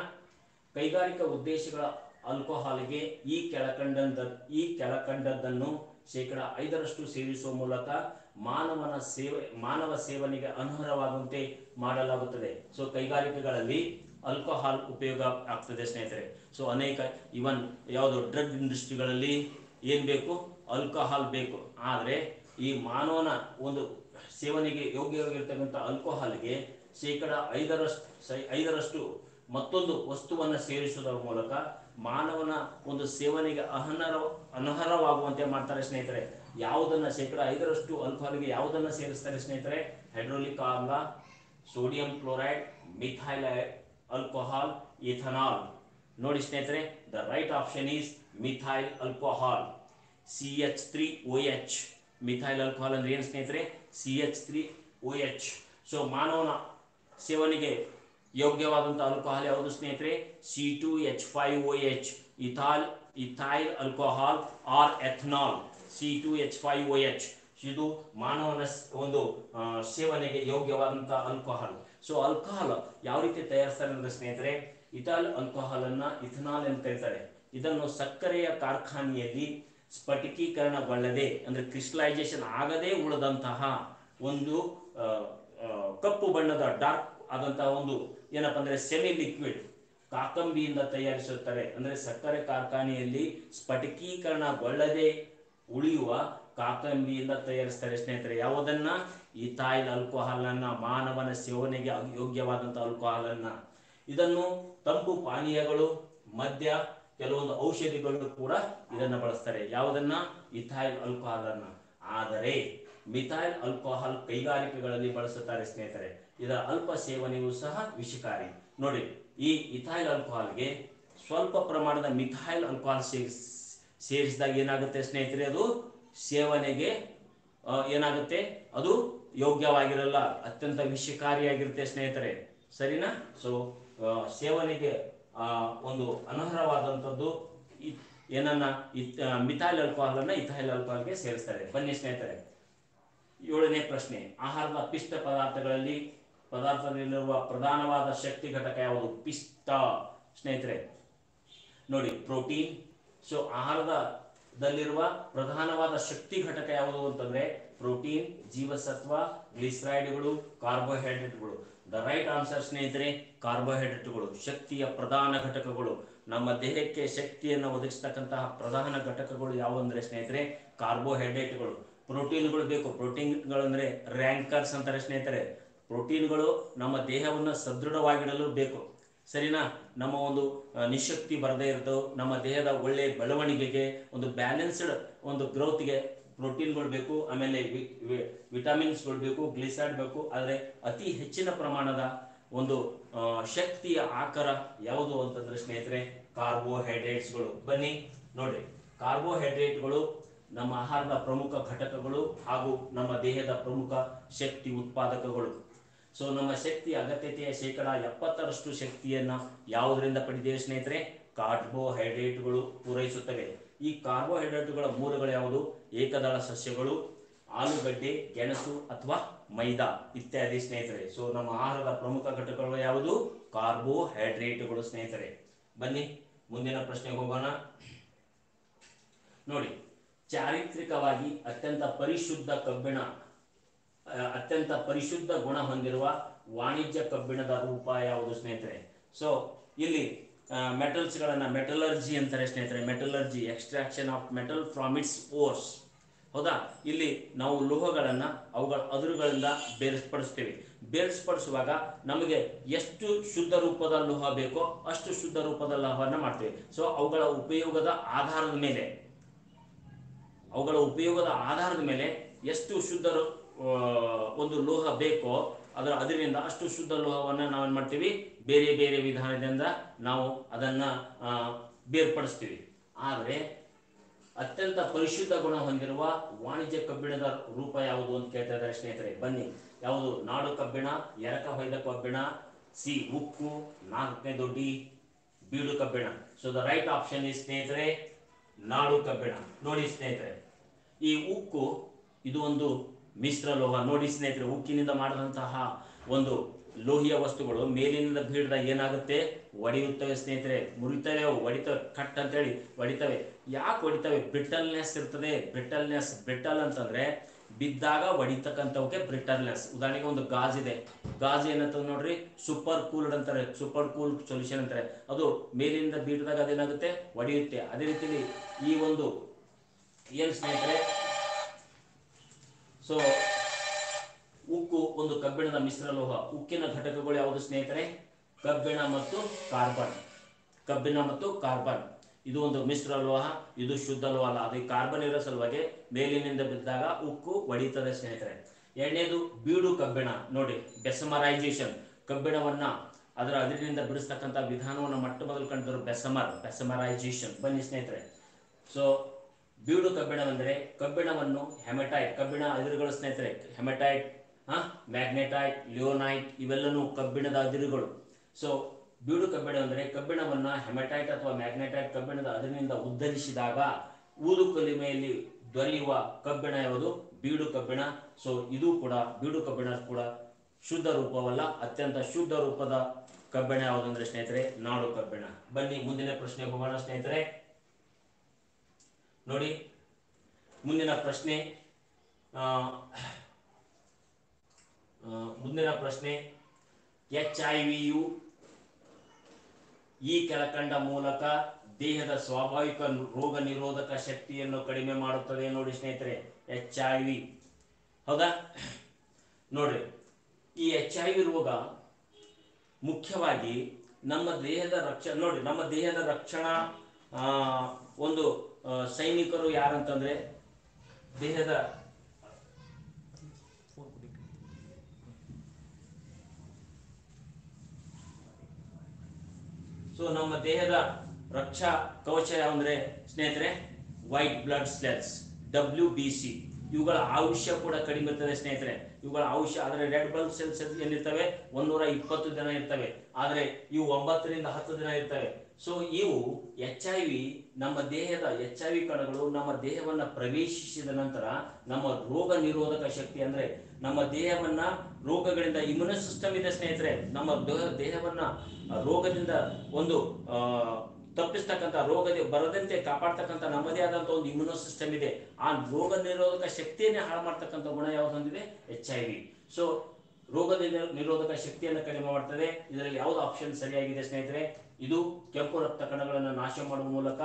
ಕೈಗಾರಿಕಾ ಉದ್ದೇಶಗಳ ಆಲ್ಕೋಹಾಲ್ಗೆ ಈ ಕೆಳಕಂಡದ, ಈ ಕೆಳಕಂಡದ್ದನ್ನು ಶೇಕಡ ಐದರಷ್ಟು ಸೇವಿಸುವ ಮೂಲಕ ಮಾನವನ ಸೇವೆ, ಮಾನವ ಸೇವನೆಗೆ ಅನರ್ಹವಾಗುವಂತೆ ಮಾಡಲಾಗುತ್ತದೆ. ಸೊ ಕೈಗಾರಿಕೆಗಳಲ್ಲಿ ಆಲ್ಕೋಹಾಲ್ ಉಪಯೋಗ ಆಗ್ತದೆ ಸ್ನೇಹಿತರೆ. ಸೊ ಅನೇಕ ಇವನ್ ಯಾವುದು ಡ್ರಗ್ ಇಂಡಸ್ಟ್ರಿಗಳಲ್ಲಿ ಏನ್ ಬೇಕು? ಆಲ್ಕೋಹಾಲ್ ಬೇಕು. ಆದರೆ ಈ ಮಾನವನ ಒಂದು ಸೇವನೆಗೆ ಯೋಗ್ಯವಾಗಿರ್ತಕ್ಕಂಥ ಆಲ್ಕೋಹಾಲ್ಗೆ ಶೇಕಡ ಐದರಷ್ಟು ಸೈ- ಐದರಷ್ಟು ಮತ್ತೊಂದು ವಸ್ತುವನ್ನು ಸೇರಿಸುವುದರ ಮೂಲಕ ಮಾನವನ ಒಂದು ಸೇವನೆಗೆ ಅಹನರ, ಅನರ್ಹವಾಗುವಂತೆ ಮಾಡ್ತಾರೆ ಸ್ನೇಹಿತರೆ. ಯಾವುದನ್ನ ಶೇಕಡ ಐದರಷ್ಟು ಅಲ್ಕೋಹಾಲ್ಗೆ ಯಾವುದನ್ನ ಸೇರಿಸ್ತಾರೆ ಸ್ನೇಹಿತರೆ? ಹೈಡ್ರೋಲಿಕ್ ಆಮ್ಲ, sodium chloride, methyl alcohol, ethanol. ನೋಡಿ ಸ್ನೇಹಿತರೆ, the right option is methyl alcohol. C H three O H. Methyl alcohol ಅಂದ್ರೆ ಏನು ಸ್ನೇಹಿತರೆ? C H three O H. So ಮಾನವನ ಸೇವನೆಗೆ ಯೋಗ್ಯವಾದಂತಹ ಆಲ್ಕೋಹಾಲ್ ಯಾವುದು ಸ್ನೇಹಿತರೆ? C two H five O H ethyl ethyl alcohol or ethanol C two H five O H ಇದು ಮಾನವನ ಒಂದು ಸೇವನೆಗೆ ಯೋಗ್ಯವಾದಂಥ ಆಲ್ಕೋಹಾಲ್ ಸೊ ಆಲ್ಕೋಹಾಲ್ ಯಾವ ರೀತಿ ತಯಾರಿಸ್ತಾರೆ ಅಂದ್ರೆ ಸ್ನೇಹಿತರೆ ಇಥಾಲ್ ಆಲ್ಕೋಹಾಲ್ ಅನ್ನ ಇಥನಾಲ್ ಅಂತ ಹೇಳ್ತಾರೆ. ಇದನ್ನು ಸಕ್ಕರೆಯ ಕಾರ್ಖಾನೆಯಲ್ಲಿ ಸ್ಫಟಿಕೀಕರಣಗೊಳ್ಳದೆ, ಅಂದ್ರೆ ಕ್ರಿಸ್ಟಲೈಸೇಷನ್ ಆಗದೆ ಉಳಿದಂತಹ ಒಂದು ಕಪ್ಪು ಬಣ್ಣದ ಡಾರ್ಕ್ ಆದಂತಹ ಒಂದು ಏನಪ್ಪಾ ಅಂದ್ರೆ ಸೆಮಿ ಲಿಕ್ವಿಡ್ ಕಾಕಂಬಿಯಿಂದ ತಯಾರಿಸುತ್ತಾರೆ ಅಂದ್ರೆ ಸಕ್ಕರೆ ಕಾರ್ಖಾನೆಯಲ್ಲಿ ಸ್ಫಟಿಕೀಕರಣಗೊಳ್ಳದೆ ಉಳಿಯುವ ಕಾಕಂಬಿಯಿಂದ ತಯಾರಿಸ್ತಾರೆ ಸ್ನೇಹಿತರೆ. ಯಾವುದನ್ನ? ಇಥೈಲ್ ಆಲ್ಕೋಹಾಲ್ ಅನ್ನ ಮಾನವನ ಸೇವನೆಗೆ ಯೋಗ್ಯವಾದಂತಹ ಆಲ್ಕೋಹಾಲ್ ಅನ್ನ ಇದನ್ನು ತಂಪು ಪಾನೀಯಗಳು, ಮದ್ಯ, ಕೆಲವೊಂದು ಔಷಧಿಗಳು ಕೂಡ ಇದನ್ನ ಬಳಸ್ತಾರೆ. ಯಾವುದನ್ನ? ಇಥಾಯಿಲ್ ಆಲ್ಕೋಹಾಲ್ ಅನ್ನ ಆದರೆ ಮಿಥಾಯಿಲ್ ಆಲ್ಕೋಹಾಲ್ ಕೈಗಾರಿಕೆಗಳಲ್ಲಿ ಬಳಸುತ್ತಾರೆ ಸ್ನೇಹಿತರೆ. ಇದರ ಅಲ್ಪ ಸೇವನೆಯೂ ಸಹ ವಿಷಕಾರಿ. ನೋಡಿ, ಈ ಇಥೈಲ್ ಆಲ್ಕೋಹಾಲ್ಗೆ ಸ್ವಲ್ಪ ಪ್ರಮಾಣದ ಮಿಥೈಲ್ ಆಲ್ಕೋಹಾಲ್ ಸೇರಿಸ್, ಸೇರಿಸಿದಾಗ ಏನಾಗುತ್ತೆ ಸ್ನೇಹಿತರೆ, ಅದು ಸೇವನೆಗೆ ಏನಾಗುತ್ತೆ? ಅದು ಯೋಗ್ಯವಾಗಿರಲ್ಲ, ಅತ್ಯಂತ ವಿಷಕಾರಿಯಾಗಿರುತ್ತೆ ಸ್ನೇಹಿತರೆ. ಸರಿನಾ? ಸೊ ಸೇವನೆಗೆ ಒಂದು ಅನರ್ಹವಾದಂಥದ್ದು ಏನನ್ನ? ಮಿಥೈಲ್ ಆಲ್ಕೋಹಾಲ್ ಅನ್ನ ಇಥೈಲ್ ಆಲ್ಕೋಹಾಲ್ಗೆ ಸೇರಿಸ್ತಾರೆ. ಬನ್ನಿ ಸ್ನೇಹಿತರೆ. ಏಳನೇ ಪ್ರಶ್ನೆ. ಆಹಾರದ ಪಿಷ್ಟ ಪದಾರ್ಥಗಳಲ್ಲಿ ಪದಾರ್ಥದಲ್ಲಿರುವ ಪ್ರಧಾನವಾದ ಶಕ್ತಿ ಘಟಕ ಯಾವುದು? ಪಿಷ್ಟ ಸ್ನೇಹಿತರೆ, ನೋಡಿ, ಪ್ರೋಟೀನ್. ಸೊ, ಆಹಾರದಲ್ಲಿರುವ ಪ್ರಧಾನವಾದ ಶಕ್ತಿ ಘಟಕ ಯಾವುದು ಅಂತಂದ್ರೆ ಪ್ರೋಟೀನ್, ಜೀವಸತ್ವ ಗ್ಲಿಸ್ರೈಡ್ಗಳು ಕಾರ್ಬೋಹೈಡ್ರೇಟ್ಗಳು. ದ ರೈಟ್ ಆನ್ಸರ್ ಸ್ನೇಹಿತರೆ, ಕಾರ್ಬೋಹೈಡ್ರೇಟ್ಗಳು, ಶಕ್ತಿಯ ಪ್ರಧಾನ ಘಟಕಗಳು. ನಮ್ಮ ದೇಹಕ್ಕೆ ಶಕ್ತಿಯನ್ನು ಒದಗಿಸ್ತಕ್ಕಂತಹ ಪ್ರಧಾನ ಘಟಕಗಳು ಯಾವುವು ಅಂದ್ರೆ ಸ್ನೇಹಿತರೆ, ಕಾರ್ಬೋಹೈಡ್ರೇಟ್ಗಳು. ಪ್ರೋಟೀನ್ಗಳು ಬೇಕು. ಪ್ರೋಟೀನ್ಗಳು ಅಂದ್ರೆ ರ್ಯಾಂಕರ್ಸ್ ಅಂತಾರೆ ಸ್ನೇಹಿತರೆ. ಪ್ರೋಟೀನ್ಗಳು ನಮ್ಮ ದೇಹವನ್ನು ಸದೃಢವಾಗಿಡಲು ಬೇಕು. ಸರಿನಾ? ನಮ್ಮ ಒಂದು ನಿಶಕ್ತಿ ಬರದೇ ಇರೋದು ನಮ್ಮ ದೇಹದ ಒಳ್ಳೆ ಬೆಳವಣಿಗೆಗೆ ಒಂದು ಬ್ಯಾಲೆನ್ಸ್ಡ್ ಒಂದು ಗ್ರೋತ್ಗೆ ಪ್ರೋಟೀನ್ಗಳು ಬೇಕು. ಆಮೇಲೆ ವಿಟಮಿನ್ಸ್ಗಳು ಬೇಕು ಗ್ಲಿಸೈಡ್ ಬೇಕು. ಆದರೆ ಅತಿ ಹೆಚ್ಚಿನ ಪ್ರಮಾಣದ ಒಂದು ಶಕ್ತಿಯ ಆಕಾರ ಯಾವುದು ಅಂತಂದ್ರೆ ಸ್ನೇಹಿತರೆ, ಕಾರ್ಬೋಹೈಡ್ರೇಟ್ಸ್ಗಳು. ಬನ್ನಿ ನೋಡಿ ಕಾರ್ಬೋಹೈಡ್ರೇಟ್ಗಳು ನಮ್ಮ ಆಹಾರದ ಪ್ರಮುಖ ಘಟಕಗಳು ಹಾಗೂ ನಮ್ಮ ದೇಹದ ಪ್ರಮುಖ ಶಕ್ತಿ ಉತ್ಪಾದಕಗಳು. ಸೊ ನಮ್ಮ ಶಕ್ತಿ ಅಗತ್ಯತೆಯ ಶೇಕಡ ಎಪ್ಪತ್ತರಷ್ಟು ಶಕ್ತಿಯನ್ನ ಯಾವುದರಿಂದ ಪಡೆದೇವೆ ಸ್ನೇಹಿತರೆ? ಕಾರ್ಬೋಹೈಡ್ರೇಟ್ಗಳು ಪೂರೈಸುತ್ತವೆ. ಈ ಕಾರ್ಬೋಹೈಡ್ರೇಟ್ಗಳ ಮೂಲಗಳು ಯಾವುದು? ಏಕದಳ ಸಸ್ಯಗಳು, ಆಲೂಗಡ್ಡೆ, ಗೆಣಸು ಅಥವಾ ಮೈದಾ ಇತ್ಯಾದಿ ಸ್ನೇಹಿತರೆ. ಸೊ ನಮ್ಮ ಆಹಾರದ ಪ್ರಮುಖ ಘಟಕಗಳು ಯಾವುದು? ಕಾರ್ಬೋಹೈಡ್ರೇಟ್ಗಳು ಸ್ನೇಹಿತರೆ. ಬನ್ನಿ, ಮುಂದಿನ ಪ್ರಶ್ನೆಗೆ ಹೋಗೋಣ. ನೋಡಿ, ಚಾರಿತ್ರಿಕವಾಗಿ ಅತ್ಯಂತ ಪರಿಶುದ್ಧ ಕಬ್ಬಿಣ ಅತ್ಯಂತ ಪರಿಶುದ್ಧ ಗುಣ ಹೊಂದಿರುವ ವಾಣಿಜ್ಯ ಕಬ್ಬಿಣದ ರೂಪ ಯಾವುದು ಸ್ನೇಹಿತರೆ? ಸೊ ಇಲ್ಲಿ ಮೆಟಲ್ಸ್ಗಳನ್ನ ಮೆಟಲರ್ಜಿ ಅಂತಾರೆ ಸ್ನೇಹಿತರೆ. Metallurgy, extraction of metal from its ores. ಹೌದಾ? ಇಲ್ಲಿ ನಾವು ಲೋಹಗಳನ್ನ ಅವುಗಳ ಅದುರುಗಳಿಂದ ಬೇರ್ಪಡಿಸ್ತೀವಿ. ಬೇರ್ಪಡಿಸುವಾಗ ನಮಗೆ ಎಷ್ಟು ಶುದ್ಧ ರೂಪದ ಲೋಹ ಬೇಕೋ ಅಷ್ಟು ಶುದ್ಧ ರೂಪದ ಲೋಹವನ್ನು ಮಾಡ್ತೀವಿ. ಸೊ ಅವುಗಳ ಉಪಯೋಗದ ಆಧಾರದ ಮೇಲೆ, ಅವುಗಳ ಉಪಯೋಗದ ಆಧಾರದ ಮೇಲೆ ಎಷ್ಟು ಶುದ್ಧ ಒಂದು ಲೋಹ ಬೇಕೋ ಅದರ ಅದರಿಂದ ಅಷ್ಟು ಶುದ್ಧ ಲೋಹವನ್ನು ನಾವು ಏನ್ ಮಾಡ್ತೀವಿ? ಬೇರೆ ಬೇರೆ ವಿಧಾನದಿಂದ ನಾವು ಅದನ್ನ ಬೇರ್ಪಡಿಸ್ತೀವಿ. ಆದರೆ ಅತ್ಯಂತ ಪರಿಶುದ್ಧ ಗುಣ ಹೊಂದಿರುವ ವಾಣಿಜ್ಯ ಕಬ್ಬಿಣದ ರೂಪ ಯಾವುದು ಅಂತ ಕೇಳ್ತಾ ಇದ್ದಾರೆ ಸ್ನೇಹಿತರೆ? ಬನ್ನಿ. ಯಾವುದು? ನಾಡು ಕಬ್ಬಿಣ, ಎರಕ ಹೊಯ್ದ ಕಬ್ಬಿಣ, ಸಿ, ಉಕ್ಕು, ನಾಲ್ಕನೇ ದೊಡ್ಡಿ, ಬೀಡು ಕಬ್ಬಿಣ. ಸೊ ದ ರೈಟ್ ಆಪ್ಷನ್ ಈ ಸ್ನೇಹಿತರೆ, ನಾಡು ಕಬ್ಬಿಣ. ನೋಡಿ ಸ್ನೇಹಿತರೆ, ಈ ಉಕ್ಕು ಇದು ಒಂದು ಮಿಶ್ರ ಲೋಹ ನೋಡಿ ಸ್ನೇಹಿತರೆ, ಉಕ್ಕಿನಿಂದ ಮಾಡಿದಂತಹ ಒಂದು ಲೋಹಿಯ ವಸ್ತುಗಳು ಮೇಲಿನಿಂದ ಬೀಳ್ದಾಗ ಏನಾಗುತ್ತೆ? ಒಡೆಯುತ್ತವೆ ಸ್ನೇಹಿತರೆ. ಮುರಿತವೆ, ಒಡಿತ ಒಡಿತವೆ ಕಟ್ ಅಂತೇಳಿ ಒಡಿತವೆ. ಯಾಕೆ ಒಡಿತವೆ? ಬ್ರಿಟಲ್ನೆಸ್ ಇರ್ತದೆ. ಬ್ರಿಟಲ್ನೆಸ್, ಬ್ರಿಟಲ್ ಅಂತಂದ್ರೆ ಬಿದ್ದಾಗ ಒಡಿತಕ್ಕಂಥವಕ್ಕೆ ಬ್ರಿಟಲ್ನೆಸ್. ಉದಾಹರಣೆಗೆ ಒಂದು ಗಾಜ್ ಇದೆ ಗಾಜ್ ಏನಂತ ನೋಡ್ರಿ, ಸೂಪರ್ ಕೂಲ್ಡ್ ಅಂತಾರೆ ಸೂಪರ್ ಕೂಲ್ ಸೊಲ್ಯೂಷನ್ ಅಂತಾರೆ. ಅದು ಮೇಲಿನಿಂದ ಬೀಳಿದಾಗ ಅದೇನಾಗುತ್ತೆ? ಒಡೆಯುತ್ತೆ. ಅದೇ ರೀತಿಯಲ್ಲಿ ಈ ಒಂದು, ಏನು ಸ್ನೇಹಿತರೆ? ಸೊ ಉಕ್ಕು ಒಂದು ಕಬ್ಬಿಣದ ಮಿಶ್ರ ಲೋಹ. ಉಕ್ಕಿನ ಘಟಕಗಳು ಯಾವುದು ಸ್ನೇಹಿತರೆ? ಕಬ್ಬಿಣ ಮತ್ತು ಕಾರ್ಬನ್. ಕಬ್ಬಿಣ ಮತ್ತು ಕಾರ್ಬನ್. ಇದು ಒಂದು ಮಿಶ್ರ ಲೋಹ, ಇದು ಶುದ್ಧ ಲೋಹ ಅಲ್ಲ. ಅದು ಕಾರ್ಬನ್ ಇರೋ ಸಲುವಾಗಿ ಮೇಲಿನಿಂದ ಬಿದ್ದಾಗ ಉಕ್ಕು ಒಡೀತದೆ ಸ್ನೇಹಿತರೆ. ಎರಡನೇದು ಬೀಡು ಕಬ್ಬಿಣ. ನೋಡಿ, ಬೆಸಮರೈಸೇಷನ್. ಕಬ್ಬಿಣವನ್ನ ಅದರ ಅದರಿಂದ ಬಿಡಿಸ್ತಕ್ಕಂಥ ವಿಧಾನವನ್ನು ಮೊಟ್ಟ ಮೊದಲು ಕಂಡಿದ್ರು ಬೆಸಮರ್, ಬೆಸಮರೈಸೇಷನ್. ಬನ್ನಿ ಸ್ನೇಹಿತರೆ. ಸೊ ಬೀಡು ಕಬ್ಬಿಣವೆಂದರೆ ಕಬ್ಬಿಣವನ್ನು ಹೆಮಟೈಟ್ ಕಬ್ಬಿಣ ಅದಿರುಗಳು ಸ್ನೇಹಿತರೆ ಹೆಮಟೈಟ್ ಹಾ ಮ್ಯಾಗ್ನೆಟೈಟ್ ಲಿಯೋನೈಟ್ ಇವೆಲ್ಲನೂ ಕಬ್ಬಿಣದ ಅದಿರುಗಳು. ಸೊ ಬೀಡು ಕಬ್ಬಿಣ ಅಂದರೆ ಕಬ್ಬಿಣವನ್ನ ಹೆಮಟೈಟ್ ಅಥವಾ ಮ್ಯಾಗ್ನೆಟೈಟ್ ಕಬ್ಬಿಣದ ಅದರಿಂದ ಉದ್ಧರಿಸಿದಾಗ ಊದು ಕಲಿಮೆಯಲ್ಲಿ ದೊರೆಯುವ ಕಬ್ಬಿಣ ಯಾವುದು? ಬೀಡು ಕಬ್ಬಿಣ. ಸೊ ಇದು ಕೂಡ ಬೀಡು ಕಬ್ಬಿಣ ಕೂಡ ಶುದ್ಧ ರೂಪವಲ್ಲ, ಅತ್ಯಂತ ಶುದ್ಧ ರೂಪದ ಕಬ್ಬಿಣ ಯಾವುದು ಅಂದ್ರೆ ಸ್ನೇಹಿತರೆ? ನಾಡು ಕಬ್ಬಿಣ. ಬನ್ನಿ ಮುಂದಿನ ಪ್ರಶ್ನೆ ಹೋಗೋಣ ಸ್ನೇಹಿತರೆ. ನೋಡಿ, ಮುಂದಿನ ಪ್ರಶ್ನೆ ಮುಂದಿನ ಪ್ರಶ್ನೆ, ಎಚ್ ಐ ವಿಯು ಈ ಕೆಳಕಂಡ ಮೂಲಕ ದೇಹದ ಸ್ವಾಭಾವಿಕ ರೋಗ ನಿರೋಧಕ ಶಕ್ತಿಯನ್ನು ಕಡಿಮೆ ಮಾಡುತ್ತದೆ ನೋಡಿ ಸ್ನೇಹಿತರೆ, ಎಚ್ ಐ ವಿ. ಹೌದಾ? ನೋಡ್ರಿ, ಈ ಎಚ್ ಐ ವಿ ರೋಗ ಮುಖ್ಯವಾಗಿ ನಮ್ಮ ದೇಹದ ರಕ್ಷ ನೋಡಿ ನಮ್ಮ ದೇಹದ ರಕ್ಷಣಾ ಒಂದು ಸೈನಿಕರು ಯಾರಂತಂದ್ರೆ ದೇಹದ ಸೊ ನಮ್ಮ ದೇಹದ ರಕ್ಷಾ ಕವಚ ಯಾವಂದ್ರೆ, ಸ್ನೇಹಿತರೆ white blood cells W B C ಇವುಗಳ ಆಯುಷ್ಯ ಕೂಡ ಕಡಿಮೆ ಇರ್ತದೆ ಸ್ನೇಹಿತರೆ. ಇವುಗಳ ಆಯುಷ್ಯ, ಆದರೆ ರೆಡ್ ಬ್ಲಡ್ ಸೆಲ್ಸ್ ಏನಿರ್ತವೆ ಒಂದೂರ ಇಪ್ಪತ್ತು ದಿನ ಇರ್ತವೆ. ಆದರೆ ಇವು ಒಂಬತ್ತರಿಂದ ಹತ್ತು ದಿನ ಇರ್ತವೆ. ಸೊ ಇವು ಎಚ್ ಐ ವಿ, ನಮ್ಮ ದೇಹದ ಎಚ್ ಐ ವಿ ಕಣಗಳು, ನಮ್ಮ ದೇಹವನ್ನ ಪ್ರವೇಶಿಸಿದ ನಂತರ ನಮ್ಮ ರೋಗ ನಿರೋಧಕ ಶಕ್ತಿ ಅಂದ್ರೆ ನಮ್ಮ ದೇಹವನ್ನ ರೋಗಗಳಿಂದ ಇಮ್ಯುನ ಸಿಸ್ಟಮ್ ಇದೆ ಸ್ನೇಹಿತರೆ, ನಮ್ಮ ದೇಹ- ದೇಹವನ್ನ ರೋಗದಿಂದ ಒಂದು ತಪ್ಪಿಸ್ತಕ್ಕಂಥ ರೋಗ ಬರದಂತೆ ಕಾಪಾಡ್ತಕ್ಕಂಥ ನಮ್ಮದೇ ಆದಂತ ಒಂದು ಇಮ್ಯುನೋ ಸಿಸ್ಟಮ್ ಇದೆ. ಆ ರೋಗ ನಿರೋಧಕ ಶಕ್ತಿಯನ್ನೇ ಹಾಳು ಮಾಡ್ತಕ್ಕಂಥ ಗುಣ ಯಾವ್ದು ಹೊಂದಿದೆ ಎಚ್ ಐ ವಿ. ಸೊ ರೋಗ ನಿರೋ- ನಿರೋಧಕ ಶಕ್ತಿಯನ್ನು ಕಡಿಮೆ ಮಾಡ್ತದೆ. ಇದರಲ್ಲಿ ಯಾವ್ದು ಆಪ್ಷನ್ ಸರಿಯಾಗಿದೆ ಸ್ನೇಹಿತರೆ? ಇದು ಕೆಂಪು ರಕ್ತ ಕಣಗಳನ್ನು ನಾಶ ಮಾಡುವ ಮೂಲಕ,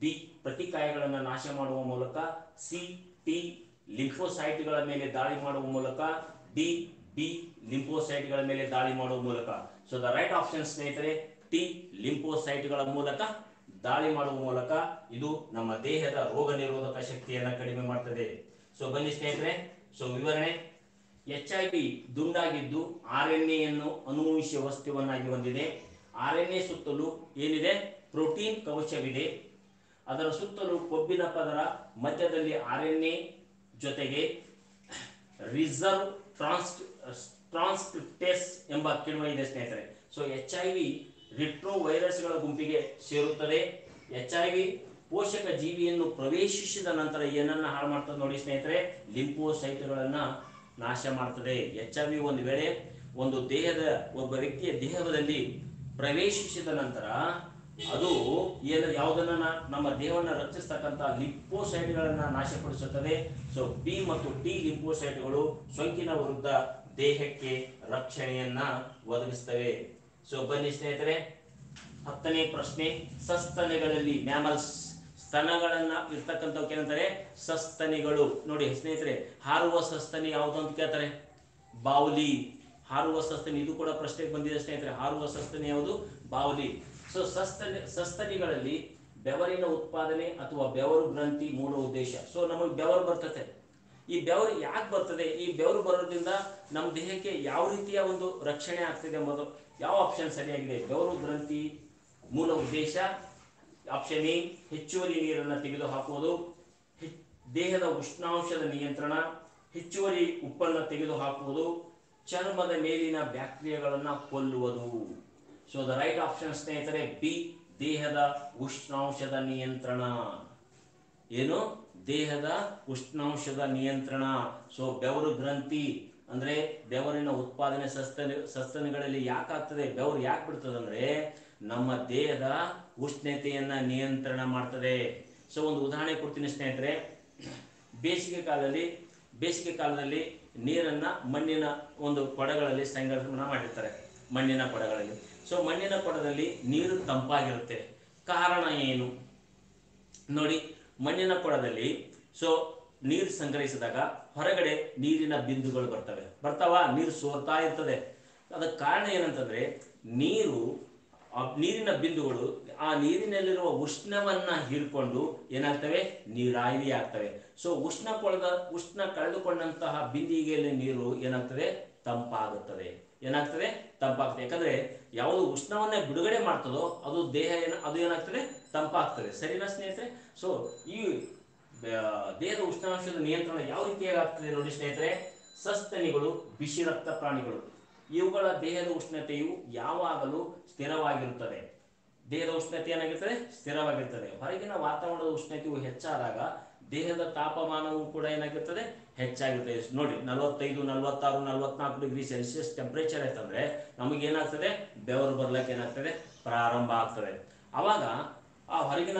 ಬಿ ಪ್ರತಿಕಾಯಗಳನ್ನು ನಾಶ ಮಾಡುವ ಮೂಲಕ, ಸಿ, ಟಿ ಲಿಂಫೋಸೈಟ್ಗಳ ಮೇಲೆ ದಾಳಿ ಮಾಡುವ ಮೂಲಕ, ಡಿ, ಬಿ ಲಿಂಫೋಸೈಟ್ಗಳ ಮೇಲೆ ದಾಳಿ ಮಾಡುವ ಮೂಲಕ. ಸೊ ದ ರೈಟ್ ಆಪ್ಷನ್ ಸ್ನೇಹಿತರೆ, ಟಿ ಲಿಂಫೋಸೈಟ್ಗಳ ಮೂಲಕ ದಾಳಿ ಮಾಡುವ ಮೂಲಕ ಇದು ನಮ್ಮ ದೇಹದ ರೋಗ ನಿರೋಧಕ ಶಕ್ತಿಯನ್ನು ಕಡಿಮೆ ಮಾಡ್ತದೆ. ಸೊ ಬನ್ನಿ ಸ್ನೇಹಿತರೆ. ಸೊ ವಿವರಣೆ. ಎಚ್ ಐ ವಿ ದುಂಡಾಗಿದ್ದು ಆರ್ ಎನ್ ಎನ್ನು ಅನುವಂಶೀಯ ವಸ್ತುವನ್ನಾಗಿ ಹೊಂದಿದೆ. ಆರ್ ಎನ್ ಎ ಸುತ್ತಲೂ ಏನಿದೆ? ಪ್ರೋಟೀನ್ ಕವಚವಿದೆ. ಅದರ ಸುತ್ತಲೂ ಕೊಬ್ಬಿನ ಪದರ, ಮಧ್ಯದಲ್ಲಿ ಆರ್ ಎನ್ ಎ ಜೊತೆಗೆ ರಿಸರ್ವ್ ಟ್ರಾನ್ಸ್ ಟ್ರಾನ್ಸ್ಕ್ರಿಪ್ಟೇಸ್ ಎಂಬ ಕಿಣ್ವ ಇದೆ ಸ್ನೇಹಿತರೆ. So H I V retro ವೈರಸ್ಗಳ ಗುಂಪಿಗೆ ಸೇರುತ್ತದೆ. ಎಚ್ ಐ ವಿ ಪೋಷಕ ಜೀವಿಯನ್ನು ಪ್ರವೇಶಿಸಿದ ನಂತರ ಏನನ್ನ ಹಾಳು ಮಾಡ್ತದೆ ನೋಡಿ ಸ್ನೇಹಿತರೆ? ಲಿಂಫೋಸೈಟ್ಗಳನ್ನ ನಾಶ ಮಾಡ್ತದೆ. ಎಚ್ ಐ ವಿ ಒಂದು ವೇಳೆ ಒಂದು ದೇಹದ, ಒಬ್ಬ ವ್ಯಕ್ತಿಯ ದೇಹದಲ್ಲಿ ಪ್ರವೇಶಿಸಿದ ನಂತರ ಅದು ಏನ ಯಾವುದನ್ನ ನಮ್ಮ ದೇಹವನ್ನು ರಕ್ಷಿಸ್ತಕ್ಕಂಥ ಲಿಂಪೋಸೈಟ್ಗಳನ್ನು ನಾಶಪಡಿಸುತ್ತದೆ. ಸೊ ಬಿ ಮತ್ತು ಟಿ ಲಿಂಪೋಸೈಟ್ಗಳು ಸೋಂಕಿನ ವಿರುದ್ಧ ದೇಹಕ್ಕೆ ರಕ್ಷಣೆಯನ್ನ ಒದಗಿಸ್ತವೆ. ಸೊ ಬನ್ನಿ ಸ್ನೇಹಿತರೆ, ಹತ್ತನೇ ಪ್ರಶ್ನೆ, ಸಸ್ತನೆಗಳಲ್ಲಿ ಮ್ಯಾಮಲ್ಸ್ ಸ್ತನಗಳನ್ನ ಇರ್ತಕ್ಕಂಥವಕ್ಕೆ ಏನಂತಾರೆ ಸಸ್ತನಿಗಳು, ನೋಡಿ ಸ್ನೇಹಿತರೆ, ಹಾರುವ ಸಸ್ತನಿ ಯಾವುದು ಅಂತ ಕೇಳ್ತಾರೆ? ಬಾವುಲಿ. ಹಾರುವ ಸಸ್ತನಿ, ಇದು ಕೂಡ ಪ್ರಶ್ನೆಗೆ ಬಂದಿದೆ ಸ್ನೇಹಿತರೆ. ಹಾರುವ ಸಸ್ತನಿ ಯಾವುದು? ಬಾವಲಿ. ಸೊ ಸಸ್ತನಿ, ಸಸ್ತನಿಗಳಲ್ಲಿ ಬೆವರಿನ ಉತ್ಪಾದನೆ ಅಥವಾ ಬೆವರು ಗ್ರಂಥಿ ಮೂಲ ಉದ್ದೇಶ. ಸೊ ನಮಗೆ ಬೆವರು ಬರ್ತದೆ. ಈ ಬೆವರು ಯಾಕೆ ಬರ್ತದೆ? ಈ ಬೆವರು ಬರೋದ್ರಿಂದ ನಮ್ಮ ದೇಹಕ್ಕೆ ಯಾವ ರೀತಿಯ ಒಂದು ರಕ್ಷಣೆ ಆಗ್ತಿದೆ ಎಂಬುದು ಯಾವ ಆಪ್ಷನ್ ಸರಿಯಾಗಿದೆ? ಬೆವರು ಗ್ರಂಥಿ ಮೂಲ ಉದ್ದೇಶ ಆಪ್ಷನ್ ಎ ಹೆಚ್ಚುವರಿ ನೀರನ್ನು ತೆಗೆದು ಹಾಕುವುದು ದೇಹದ ಉಷ್ಣಾಂಶದ ನಿಯಂತ್ರಣ, ಹೆಚ್ಚುವರಿ ಉಪ್ಪನ್ನು ತೆಗೆದು ಹಾಕುವುದು ಚರ್ಮದ ಮೇಲಿನ ಬ್ಯಾಕ್ಟೀರಿಯಾಗಳನ್ನು ಕೊಲ್ಲುವುದು. ಸೊ ದ ರೈಟ್ ಆಪ್ಷನ್ ಸ್ನೇಹಿತರೆ ಬಿ ದೇಹದ ಉಷ್ಣಾಂಶದ ನಿಯಂತ್ರಣ. ಏನು? ದೇಹದ ಉಷ್ಣಾಂಶದ ನಿಯಂತ್ರಣ. ಸೊ ಬೆವರು ಗ್ರಂಥಿ ಅಂದ್ರೆ ಬೆವರಿನ ಉತ್ಪಾದನೆ ಸಸ್ತನಿ, ಸಸ್ತನಗಳಲ್ಲಿ ಯಾಕಾಗ್ತದೆ? ಬೆವರು ಯಾಕೆ ಬಿಡ್ತದೆ ಅಂದ್ರೆ ನಮ್ಮ ದೇಹದ ಉಷ್ಣತೆಯನ್ನ ನಿಯಂತ್ರಣ ಮಾಡ್ತದೆ. ಸೊ ಒಂದು ಉದಾಹರಣೆ ಕೊಡ್ತೀನಿ ಸ್ನೇಹಿತರೆ. ಬೇಸಿಗೆ ಕಾಲದಲ್ಲಿ ಬೇಸಿಗೆ ಕಾಲದಲ್ಲಿ ನೀರನ್ನ ಮಣ್ಣಿನ ಒಂದು ಕೊಡಗಳಲ್ಲಿ ಸಂಗ್ರಹಣ ಮಾಡಿರ್ತಾರೆ, ಮಣ್ಣಿನ ಕೊಡಗಳಲ್ಲಿ. ಸೊ ಮಣ್ಣಿನ ಕೊಡದಲ್ಲಿ ನೀರು ತಂಪಾಗಿರುತ್ತೆ. ಕಾರಣ ಏನು? ನೋಡಿ, ಮಣ್ಣಿನ ಕೊಡದಲ್ಲಿ ಸೊ ನೀರು ಸಂಗ್ರಹಿಸಿದಾಗ ಹೊರಗಡೆ ನೀರಿನ ಬಿಂದುಗಳು ಬರ್ತವೆ. ಬರ್ತಾವ? ನೀರು ಸೋರ್ತಾ ಇರ್ತದೆ. ಅದಕ್ಕೆ ಕಾರಣ ಏನಂತಂದ್ರೆ, ನೀರು ನೀರಿನ ಬಿಂದುಗಳು, ಆ ನೀರಿನಲ್ಲಿರುವ ಉಷ್ಣವನ್ನ ಹೀರ್ಕೊಂಡು ಏನಾಗ್ತವೆ? ನೀರಾವಿ ಆಗ್ತವೆ. ಸೊ ಉಷ್ಣ ಕೊಳದ, ಉಷ್ಣ ಕಳೆದುಕೊಂಡಂತಹ ಬಿಂದಿಗೆಯಲ್ಲಿ ನೀರು ಏನಾಗ್ತದೆ? ತಂಪಾಗುತ್ತದೆ. ಏನಾಗ್ತದೆ? ತಂಪಾಗ್ತದೆ. ಯಾಕಂದ್ರೆ ಯಾವುದು ಉಷ್ಣವನ್ನ ಬಿಡುಗಡೆ ಮಾಡ್ತದೋ, ಅದು ದೇಹ ಏನ, ಅದು ಏನಾಗ್ತದೆ? ತಂಪಾಗ್ತದೆ. ಸರಿನಾ ಸ್ನೇಹಿತರೆ? ಸೊ ಈ ದೇಹದ ಉಷ್ಣಾಂಶದ ನಿಯಂತ್ರಣ ಯಾವ ರೀತಿಯಾಗಿ ಆಗ್ತದೆ ನೋಡಿ ಸ್ನೇಹಿತರೆ? ಸಸ್ತನಿಗಳು ಬಿಸಿ ರಕ್ತ ಪ್ರಾಣಿಗಳು. ಇವುಗಳ ದೇಹದ ಉಷ್ಣತೆಯು ಯಾವಾಗಲೂ ಸ್ಥಿರವಾಗಿರುತ್ತದೆ. ದೇಹದ ಉಷ್ಣತೆ ಏನಾಗಿರ್ತದೆ? ಸ್ಥಿರವಾಗಿರ್ತದೆ. ಹೊರಗಿನ ವಾತಾವರಣದ ಉಷ್ಣತೆಯು ಹೆಚ್ಚಾದಾಗ ದೇಹದ ತಾಪಮಾನವು ಕೂಡ ಏನಾಗಿರ್ತದೆ? ಹೆಚ್ಚಾಗಿರ್ತದೆ. ನೋಡಿ, ನಲವತ್ತೈದು, ನಲವತ್ತಾರು, ನಲವತ್ನಾಲ್ಕು ಡಿಗ್ರಿ ಸೆಲ್ಸಿಯಸ್ ಟೆಂಪರೇಚರ್ ಆಯ್ತಂದ್ರೆ ನಮಗೆ ಏನಾಗ್ತದೆ? ಬೆವರು ಬರ್ಲಕ್ಕೆ ಏನಾಗ್ತದೆ? ಪ್ರಾರಂಭ ಆಗ್ತದೆ. ಅವಾಗ ಆ ಹೊರಗಿನ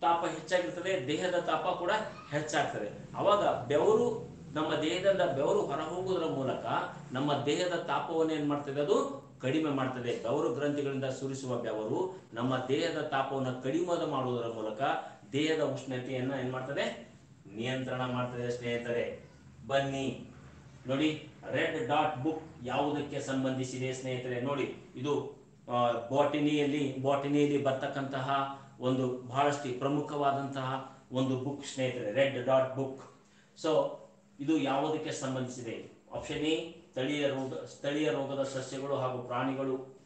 ತಾಪ ಹೆಚ್ಚಾಗಿರ್ತದೆ, ದೇಹದ ತಾಪ ಕೂಡ ಹೆಚ್ಚಾಗ್ತದೆ. ಅವಾಗ ಬೆವರು ನಮ್ಮ ದೇಹದಿಂದ ಬೆವರು ಹೊರಹೋಗುವುದರ ಮೂಲಕ ನಮ್ಮ ದೇಹದ ತಾಪವನ್ನು ಏನ್ ಮಾಡ್ತದೆ ಅದು? ಕಡಿಮೆ ಮಾಡ್ತದೆ. ಬೆವರು ಗ್ರಂಥಿಗಳಿಂದ ಸುರಿಸುವ ಬೆವರು ನಮ್ಮ ದೇಹದ ತಾಪವನ್ನು ಕಡಿಮೆ ಮಾಡುವುದರ ಮೂಲಕ ದೇಹದ ಉಷ್ಣತೆಯನ್ನ ಏನ್ ಮಾಡ್ತದೆ? ನಿಯಂತ್ರಣ ಮಾಡ್ತದೆ ಸ್ನೇಹಿತರೆ. ಬನ್ನಿ. ನೋಡಿ, ರೆಡ್ ಡಾಟ್ ಬುಕ್ ಯಾವುದಕ್ಕೆ ಸಂಬಂಧಿಸಿದೆ ಸ್ನೇಹಿತರೆ? ನೋಡಿ, ಇದು ಬಾಟಿನಿಯಲ್ಲಿ ಬಾಟಿನಿಯಲ್ಲಿ ಬರ್ತಕ್ಕಂತಹ ಒಂದು ಬಹಳಷ್ಟು ಪ್ರಮುಖವಾದಂತಹ ಒಂದು ಬುಕ್ ಸ್ನೇಹಿತರೆ. Red data book. ಸೊ ಇದು ಯಾವುದಕ್ಕೆ ಸಂಬಂಧಿಸಿದೆ? ಆಪ್ಷನ್ ಎ ಸ್ಥಳೀಯ ರೋಗ, ಸ್ಥಳೀಯ ರೋಗದ ಸಸ್ಯಗಳು ಹಾಗೂ ಪ್ರಾಣಿಗಳು.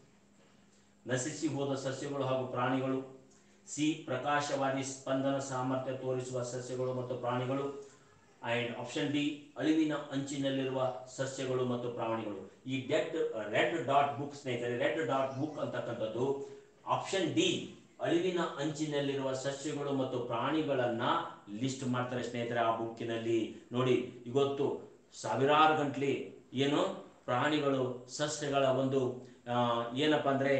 ನಶಿಸಿ ಹೋದ ಸಸ್ಯಗಳು ಹಾಗೂ ಪ್ರಾಣಿಗಳು. ಸಿ ಪ್ರಕಾಶವಾದಿ ಸ್ಪಂದನ ಸಾಮರ್ಥ್ಯ ತೋರಿಸುವ ಸಸ್ಯಗಳು ಮತ್ತು ಪ್ರಾಣಿಗಳು. ಅಂಡ್ ಆಪ್ಷನ್ ಡಿ ಅಳಿವಿನ ಅಂಚಿನಲ್ಲಿರುವ ಸಸ್ಯಗಳು ಮತ್ತು ಪ್ರಾಣಿಗಳು. ಈ ಡೆಡ್ ರೆಡ್ ಡಾಟ್ ಬುಕ್ ಸ್ನೇಹಿತರೆ, ರೆಡ್ ಡಾಟ್ ಬುಕ್ ಅಂತಕ್ಕಂಥದ್ದು. ಆಪ್ಷನ್ ಡಿ ಅಳಿವಿನ ಅಂಚಿನಲ್ಲಿರುವ ಸಸ್ಯಗಳು ಮತ್ತು ಪ್ರಾಣಿಗಳನ್ನ ಲಿಸ್ಟ್ ಮಾಡ್ತಾರೆ ಸ್ನೇಹಿತರೆ ಆ ಬುಕ್ಕಿನಲ್ಲಿ. ನೋಡಿ, ಇವತ್ತು ಸಾವಿರಾರು ಗಂಟ್ಲಿ ಏನು ಪ್ರಾಣಿಗಳು, ಸಸ್ಯಗಳ ಒಂದು ಏನಪ್ಪ ಅಂದರೆ